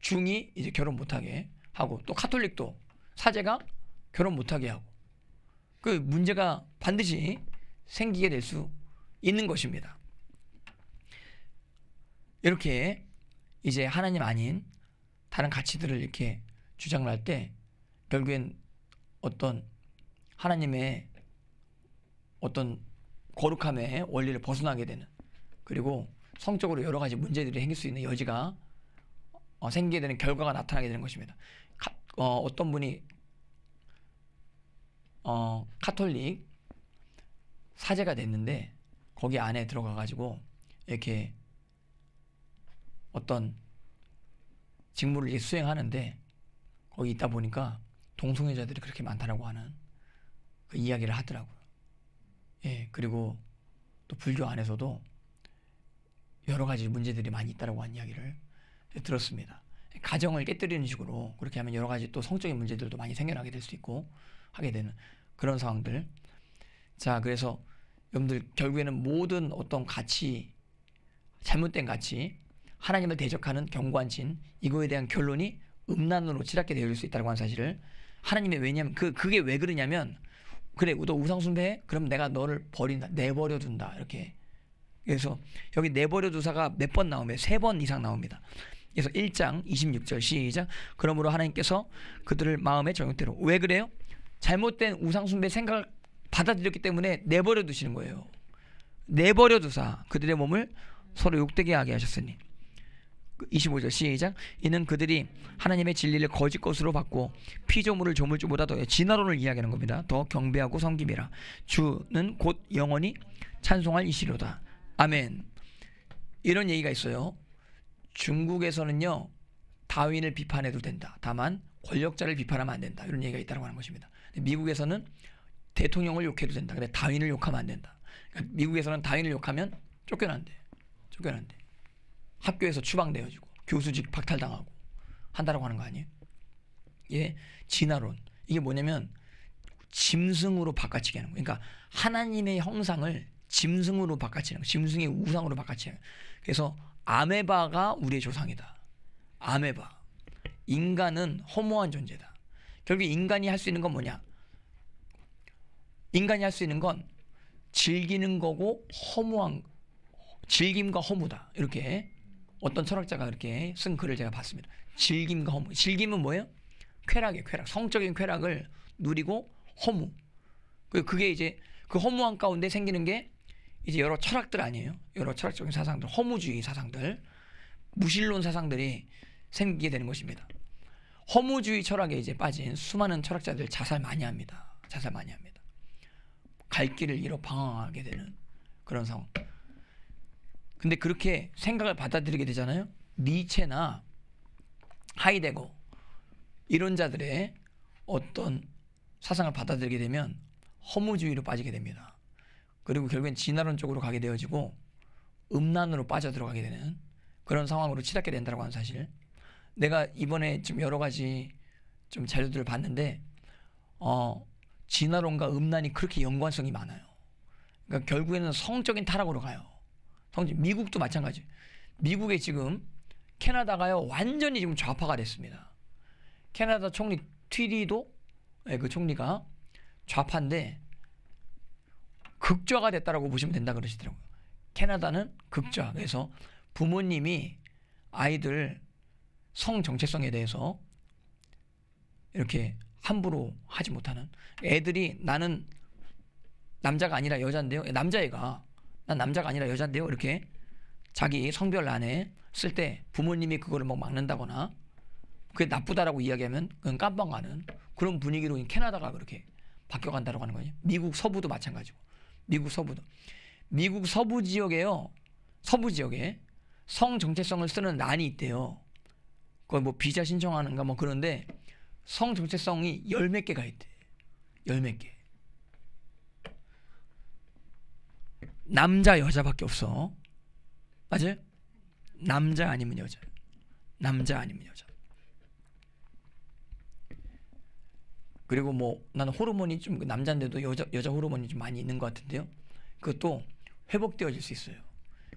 [SPEAKER 1] 중이 이제 결혼 못하게 하고 또 카톨릭도 사제가 결혼 못하게 하고 그 문제가 반드시 생기게 될 수 있는 것입니다. 이렇게 이제 하나님 아닌 다른 가치들을 이렇게 주장을 할 때 결국엔 어떤 하나님의 어떤 거룩함의 원리를 벗어나게 되는 그리고 성적으로 여러 가지 문제들이 생길 수 있는 여지가 어, 생기게 되는 결과가 나타나게 되는 것입니다. 카, 어, 어떤 분이 어, 카톨릭 사제가 됐는데 거기 안에 들어가 가지고 이렇게 어떤 직무를 수행하는데 거기 있다 보니까 동성애자들이 그렇게 많다라고 하는 그 이야기를 하더라고요. 예, 그리고 또 불교 안에서도 여러 가지 문제들이 많이 있다라고 하는 이야기를 들었습니다. 가정을 깨뜨리는 식으로 그렇게 하면 여러 가지 또 성적인 문제들도 많이 생겨나게 될 수 있고 하게 되는 그런 상황들. 자, 그래서 여러분들 결국에는 모든 어떤 가치 잘못된 가치 하나님을 대적하는 경관진 이거에 대한 결론이 음란으로 치닫게 되어 수 있다고 하는 사실을 하나님의 왜냐면 그 그게 왜 그러냐면 그래 너 우상 숭배해? 그럼 내가 너를 버린다 내버려 둔다. 이렇게. 그래서 여기 내버려 두사가 몇 번 나오면 세 번 이상 나옵니다. 그래서 1장 26절 시작. 그러므로 하나님께서 그들을 마음의 정욕대로. 왜 그래요? 잘못된 우상 숭배 생각을 받아들였기 때문에 내버려 두시는 거예요. 내버려 두사 그들의 몸을 서로 욕되게 하게 하셨으니 25절 시작 이는 그들이 하나님의 진리를 거짓 것으로 받고 피조물을 조물 주보다 더 진화론을 이야기하는 겁니다. 더 경배하고 섬김이라 주는 곧 영원히 찬송할 이시로다. 아멘. 이런 얘기가 있어요. 중국에서는요 다윈을 비판해도 된다. 다만 권력자를 비판하면 안 된다. 이런 얘기가 있다고 하는 것입니다. 미국에서는 대통령을 욕해도 된다. 근데 다윈을 욕하면 안 된다. 그러니까 미국에서는 다윈을 욕하면 쫓겨난대. 쫓겨난대. 학교에서 추방되어지고 교수직 박탈당하고 한다라고 하는 거 아니에요? 예, 진화론. 이게 뭐냐면 짐승으로 바꿔치기 하는 거예요. 그러니까 하나님의 형상을 짐승으로 바꿔치는 거. 짐승의 우상으로 바꿔치는 거. 그래서 아메바가 우리의 조상이다. 아메바. 인간은 허무한 존재다. 결국 인간이 할 수 있는 건 뭐냐? 인간이 할 수 있는 건 즐기는 거고 허무한 즐김과 허무다. 이렇게 어떤 철학자가 이렇게 쓴 글을 제가 봤습니다. 즐김과 허무. 즐김은 뭐예요? 쾌락이에요. 쾌락. 성적인 쾌락을 누리고 허무. 그- 그게 이제 그 허무한 가운데 생기는 게 이제 여러 철학들 아니에요. 여러 철학적인 사상들, 허무주의 사상들, 무신론 사상들이 생기게 되는 것입니다. 허무주의 철학에 이제 빠진 수많은 철학자들 자살 많이 합니다. 자살 많이 합니다. 갈 길을 잃어 방황하게 되는 그런 상황. 근데 그렇게 생각을 받아들이게 되잖아요. 니체나 하이데거 이런 자들의 어떤 사상을 받아들이게 되면 허무주의로 빠지게 됩니다. 그리고 결국엔 진화론 쪽으로 가게 되어지고 음란으로 빠져들어가게 되는 그런 상황으로 치닫게 된다고 하는 사실. 내가 이번에 좀 여러 가지 좀 자료들을 봤는데 어 진화론과 음란이 그렇게 연관성이 많아요. 그러니까 결국에는 성적인 타락으로 가요. 성적 미국도 마찬가지. 미국에 지금 캐나다가요 완전히 지금 좌파가 됐습니다. 캐나다 총리 튀리도 예, 그 총리가 좌파인데 극좌가 됐다라고 보시면 된다 그러시더라고요. 캐나다는 극좌. 그래서 부모님이 아이들 성 정체성에 대해서 이렇게 함부로 하지 못하는 애들이 나는 남자가 아니라 여자인데요. 남자애가 난 남자가 아니라 여자인데요. 이렇게 자기 성별 안에 쓸 때 부모님이 그거를 막 막는다거나 그게 나쁘다라고 이야기하면 그건 깜빵 가는 그런 분위기로 캐나다가 그렇게 바뀌어간다고 하는 거예요. 미국 서부도 마찬가지고 미국 서부도 미국 서부 지역에요. 서부 지역에 성 정체성을 쓰는 란이 있대요. 그걸 뭐 비자 신청하는가 뭐 그런데 성 정체성이 열 몇 개가 있대. 열 몇 개. 남자 여자밖에 없어. 맞아요? 남자 아니면 여자. 남자 아니면 여자. 그리고 뭐 나는 호르몬이 좀 남자인데도 여자 여자 호르몬이 좀 많이 있는 것 같은데요. 그것도 회복되어질 수 있어요.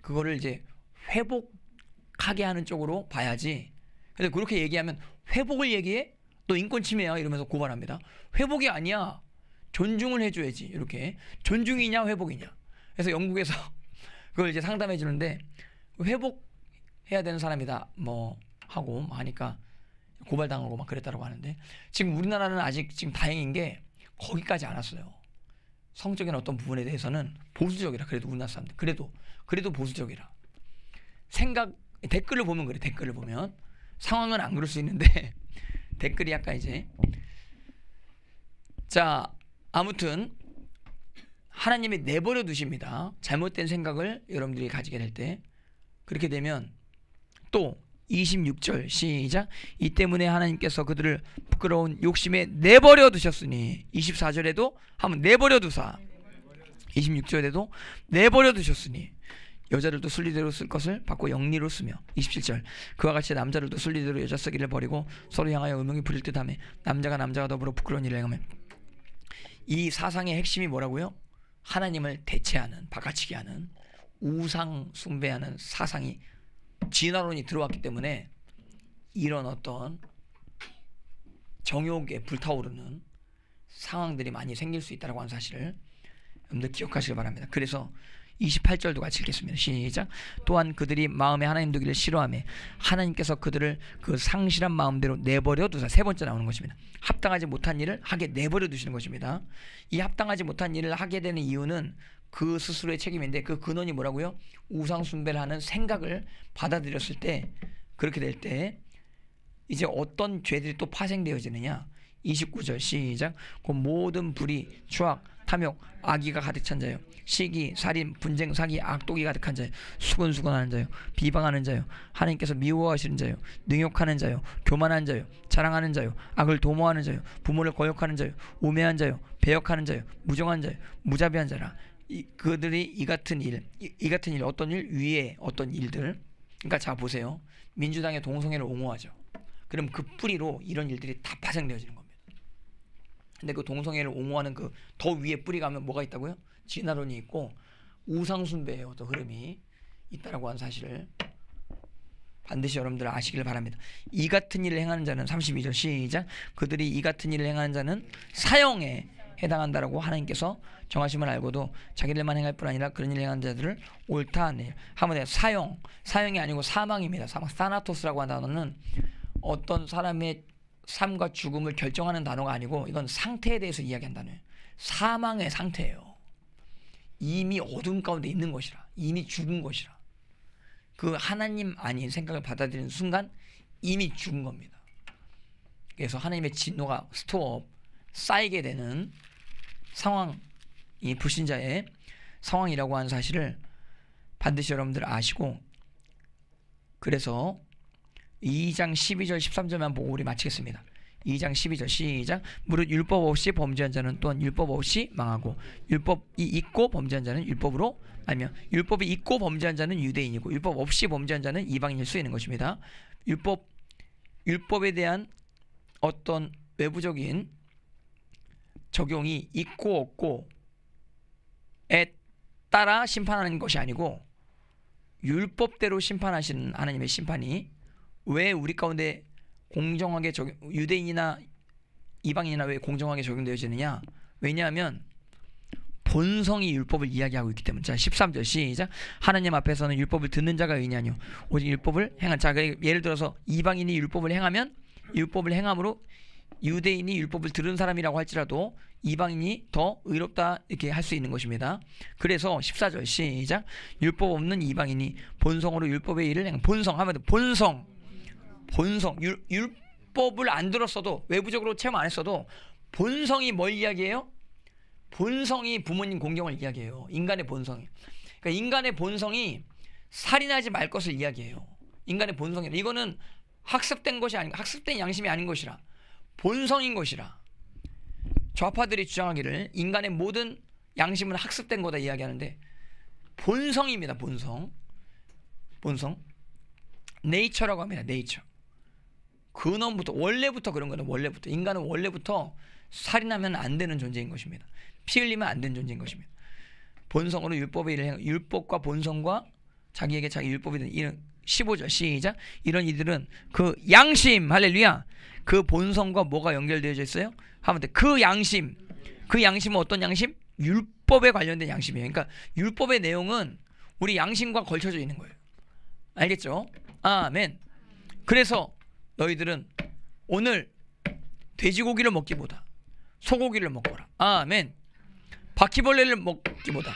[SPEAKER 1] 그거를 이제 회복하게 하는 쪽으로 봐야지. 근데 그렇게 얘기하면 회복을 얘기해? 너 인권 침해야 이러면서 고발합니다. 회복이 아니야. 존중을 해줘야지 이렇게 존중이냐 회복이냐. 그래서 영국에서 그걸 이제 상담해 주는데 회복해야 되는 사람이다 뭐 하고 뭐 하니까 고발당하고 막 그랬다고 하는데 지금 우리나라는 아직 지금 다행인 게 거기까지 안 왔어요. 성적인 어떤 부분에 대해서는 보수적이라 그래도 우리나라 사람들 그래도 그래도 보수적이라. 생각 댓글을 보면 그래 댓글을 보면. 상황은 안 그럴 수 있는데 댓글이 약간 이제. 자 아무튼 하나님이 내버려 두십니다. 잘못된 생각을 여러분들이 가지게 될 때. 그렇게 되면 또 26절 시작. 이 때문에 하나님께서 그들을 부끄러운 욕심에 내버려 두셨으니 24절에도 한번 내버려 두사. 26절에도 내버려 두셨으니 여자들도 순리대로 쓸 것을 받고 영리로 쓰며. 27절. 그와 같이 남자들도 순리대로 여자 쓰기를 버리고 서로 향하여 음흉이 부릴 듯하며 남자가 남자와 더불어 부끄러운 일을 행하며 이 사상의 핵심이 뭐라고요? 하나님을 대체하는 바가치기 하는 우상 숭배하는 사상이 진화론이 들어왔기 때문에 이런 어떤 정욕에 불타오르는 상황들이 많이 생길 수 있다고 하는 사실을 여러분들 기억하시길 바랍니다. 그래서 28절도 같이 읽겠습니다. 시작. 또한 그들이 마음에 하나님 두기를 싫어하며 하나님께서 그들을 그 상실한 마음대로 내버려 두사 세 번째 나오는 것입니다. 합당하지 못한 일을 하게 내버려 두시는 것입니다. 이 합당하지 못한 일을 하게 되는 이유는 그 스스로의 책임인데 그 근원이 뭐라고요? 우상 숭배를 하는 생각을 받아들였을 때 그렇게 될 때 이제 어떤 죄들이 또 파생되어지느냐? 29절 시작. 그 모든 불의, 추악, 탐욕, 악의가 가득 찬 자요. 시기, 살인, 분쟁, 사기, 악독이 가득한 자요. 수근수근하는 자요. 비방하는 자요. 하나님께서 미워하시는 자요. 능욕하는 자요. 교만한 자요. 자랑하는 자요. 악을 도모하는 자요. 부모를 거역하는 자요. 우매한 자요. 배역하는 자요. 무정한 자요. 무자비한 자라. 이, 그들이 이 같은 일, 이, 이 같은 일, 어떤 일 위에 어떤 일들. 그러니까 자 보세요. 민주당의 동성애를 옹호하죠. 그럼 그 뿌리로 이런 일들이 다 파생되어지는 겁니다. 근데 그 동성애를 옹호하는 그 더 위에 뿌리 가면 뭐가 있다고요? 진화론이 있고 우상숭배의 어떤 흐름이 있다라고 하는 사실을 반드시 여러분들 아시길 바랍니다. 이 같은 일을 행하는 자는 32절 시작 그들이 이 같은 일을 행하는 자는 사형에 해당한다라고 하나님께서 정하심을 알고도 자기들만 행할 뿐 아니라 그런 일을 행하는 자들을 옳다 하네. 하면 사형 사형이 아니고 사망입니다. 사망 사나토스라고 하는 단어는 어떤 사람의 삶과 죽음을 결정하는 단어가 아니고 이건 상태에 대해서 이야기한다는 사망의 상태예요. 이미 어둠 가운데 있는 것이라 이미 죽은 것이라 그 하나님 아닌 생각을 받아들이는 순간 이미 죽은 겁니다. 그래서 하나님의 진노가 store 쌓이게 되는 상황, 이 불신자의 상황이라고 하는 사실을 반드시 여러분들 아시고 그래서 2장 12절 13절만 보고 우리 마치겠습니다. 2장 12절 시작 무릇 율법 없이 범죄한 자는 또한 율법 없이 망하고 율법이 있고 범죄한 자는 율법으로 아니면 율법이 있고 범죄한 자는 유대인이고 율법 없이 범죄한 자는 이방인일 수 있는 것입니다. 율법 율법에 대한 어떤 외부적인 적용이 있고 없고에 따라 심판하는 것이 아니고 율법대로 심판하시는 하나님의 심판이 왜 우리 가운데 공정하게 적용 유대인이나 이방인이나 왜 공정하게 적용되어지느냐? 왜냐하면 본성이 율법을 이야기하고 있기 때문에. 자 13절 시작. 하나님 앞에서는 율법을 듣는 자가 의냐뇨. 오직 율법을 행한 자. 예를 들어서 이방인이 율법을 행하면 율법을 행함으로 유대인이 율법을 들은 사람이라고 할지라도 이방인이 더 의롭다 이렇게 할 수 있는 것입니다. 그래서 14절 시작. 율법 없는 이방인이 본성으로 율법의 일을 행 본성. 하면 본성 본성 율, 율법을 안 들었어도 외부적으로 체험 안 했어도 본성이 뭘 이야기해요? 본성이 부모님 공경을 이야기해요. 인간의 본성이. 그러니까 인간의 본성이 살인하지 말 것을 이야기해요. 인간의 본성이. 이거는 학습된 것이 아닌 학습된 양심이 아닌 것이라 본성인 것이라 좌파들이 주장하기를 인간의 모든 양심은 학습된 거다 이야기하는데 본성입니다. 본성. 본성. 네이처라고 합니다. 네이처. 근원부터 원래부터 그런 거는 원래부터 인간은 원래부터 살인하면 안 되는 존재인 것입니다. 피 흘리면 안 되는 존재인 것입니다. 본성으로 율법의 일을 행 율법과 본성과 자기에게 자기 율법이 된 이런 15절 시작 이런 이들은 그 양심 할렐루야 그 본성과 뭐가 연결되어져 있어요? 하면 돼. 그 양심 그 양심은 어떤 양심? 율법에 관련된 양심이에요. 그러니까 율법의 내용은 우리 양심과 걸쳐져 있는 거예요. 알겠죠? 아멘. 그래서 너희들은 오늘 돼지고기를 먹기보다 소고기를 먹거라. 아멘. 바퀴벌레를 먹기보다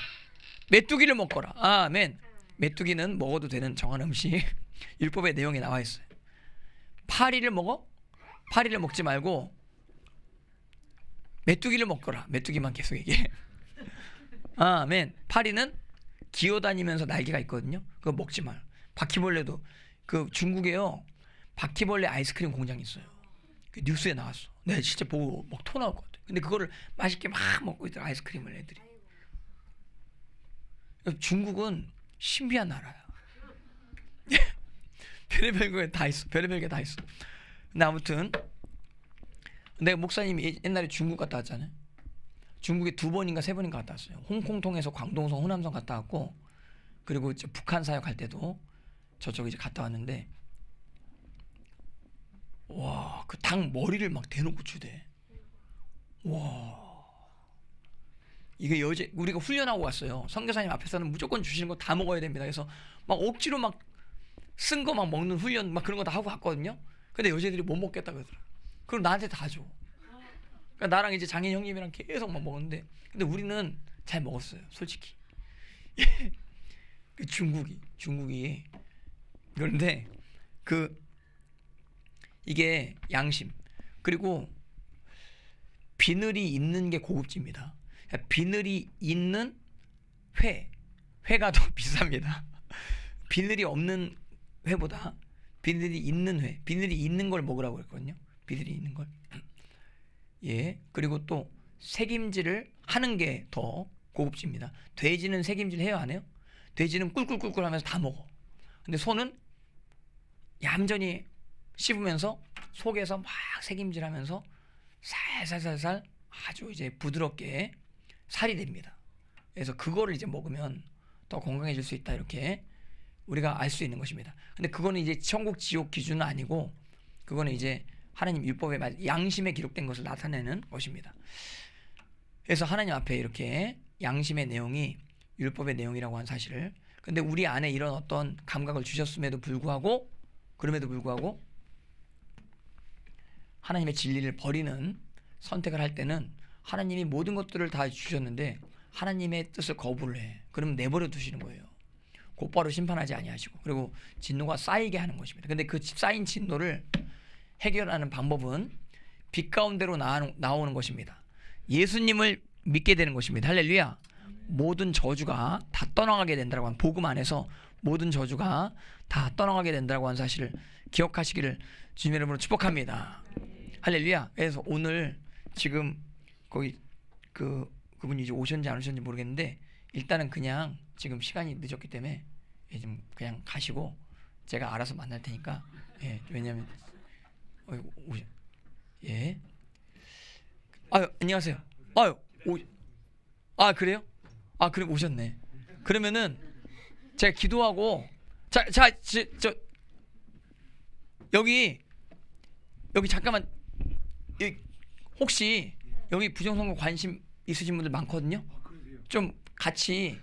[SPEAKER 1] 메뚜기를 먹거라. 아멘. 메뚜기는 먹어도 되는 정한 음식 율법의 내용에 나와 있어요. 파리를 먹어? 파리를 먹지 말고 메뚜기를 먹거라. 메뚜기만 계속 얘기해. 아멘. 파리는 기어다니면서 날개가 있거든요. 그거 먹지 말. 바퀴벌레도 그 중국에요. 바퀴벌레 아이스크림 공장이 있어요. 그 뉴스에 나왔어. 네, 진짜 보고 막 토 나올 것 같아. 근데 그거를 맛있게 막 먹고 있더라 아이스크림을 애들이. 중국은 신비한 나라야. 별의별 게다 있어. 별의별 게 다 있어. 근데 아무튼 내가 목사님이 옛날에 중국 갔다 왔잖아요. 중국에 두 번인가 세 번인가 갔다 왔어요. 홍콩 통해서 광동성, 호남성 갔다 왔고 그리고 북한 사역 할 때도 저쪽 이제 갔다 왔는데 와, 그 닭 머리를 막 대놓고 주대. 와. 이게 여제 우리가 훈련하고 왔어요. 선교사님 앞에서는 무조건 주시는 거 다 먹어야 됩니다. 그래서 막 억지로 막 쓴 거 막 먹는 훈련 막 그런 거 다 하고 갔거든요. 근데 여자들이 못 먹겠다 그러더라. 그럼 나한테 다 줘. 그러니까 나랑 이제 장인 형님이랑 계속 막 먹었는데 근데 우리는 잘 먹었어요. 솔직히. 그 중국이 중국이 그런데 그 이게 양심 그리고 비늘이 있는 게 고급집니다. 비늘이 있는 회 회가 더 비쌉니다. 비늘이 없는 회보다 비늘이 있는 회, 비늘이 있는 걸 먹으라고 했거든요. 비늘이 있는 걸. 예. 그리고 또 색임질을 하는 게 더 고급집니다. 돼지는 색임질 해요, 안 해요? 돼지는 꿀꿀꿀꿀 하면서 다 먹어. 근데 소는 얌전히 씹으면서 속에서 막 새김질하면서 살살살살 아주 이제 부드럽게 살이 됩니다. 그래서 그거를 이제 먹으면 더 건강해질 수 있다 이렇게 우리가 알 수 있는 것입니다. 근데 그거는 이제 천국 지옥 기준은 아니고 그거는 이제 하나님 율법에 맞 양심에 기록된 것을 나타내는 것입니다. 그래서 하나님 앞에 이렇게 양심의 내용이 율법의 내용이라고 한 사실을 근데 우리 안에 이런 어떤 감각을 주셨음에도 불구하고 그럼에도 불구하고 하나님의 진리를 버리는 선택을 할 때는 하나님이 모든 것들을 다 주셨는데 하나님의 뜻을 거부를 해. 그러면 내버려 두시는 거예요. 곧바로 심판하지 아니하시고 그리고 진노가 쌓이게 하는 것입니다. 근데 그 쌓인 진노를 해결하는 방법은 빛 가운데로 나오는 것입니다. 예수님을 믿게 되는 것입니다. 할렐루야. 모든 저주가 다 떠나가게 된다고 한 복음 안에서 모든 저주가 다 떠나가게 된다고 한 사실을 기억하시기를 주님 이름으로 축복합니다. 할렐루야. 그래서 오늘 지금 거기 그 그분이 이제 오셨는지 안 오셨는지 모르겠는데 일단은 그냥 지금 시간이 늦었기 때문에 예, 좀 그냥 가시고 제가 알아서 만날 테니까 예, 왜냐면 어, 오시 예. 아유 안녕하세요. 아유 오. 아 그래요? 아 그럼 오셨네. 그러면은 제가 기도하고 자자저 저, 여기 여기 잠깐만 혹시 여기 부정선거 관심 있으신 분들 많거든요. 좀 같이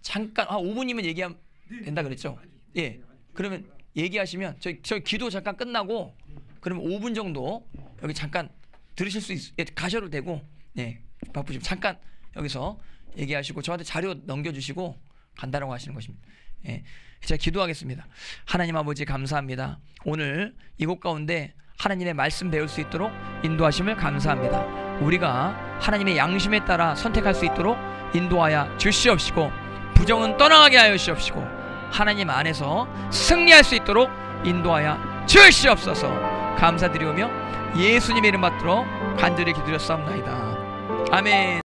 [SPEAKER 1] 잠깐 아 5분이면 얘기하면 된다 그랬죠? 예. 그러면 얘기하시면 저희 저 기도 잠깐 끝나고 그러면 5분 정도 여기 잠깐 들으실 수 있, 예, 가셔도 되고 네 바쁘시면 잠깐 여기서 얘기하시고 저한테 자료 넘겨주시고 간다라고 하시는 것입니다. 예, 제가 기도하겠습니다. 하나님 아버지 감사합니다. 오늘 이곳 가운데 하나님의 말씀 배울 수 있도록 인도하심을 감사합니다. 우리가 하나님의 양심에 따라 선택할 수 있도록 인도하여 주시옵시고 부정은 떠나가게 하여 주시옵시고 하나님 안에서 승리할 수 있도록 인도하여 주시옵소서 감사드리오며 예수님의 이름 받들어 간절히 기도렸사옵나이다. 아멘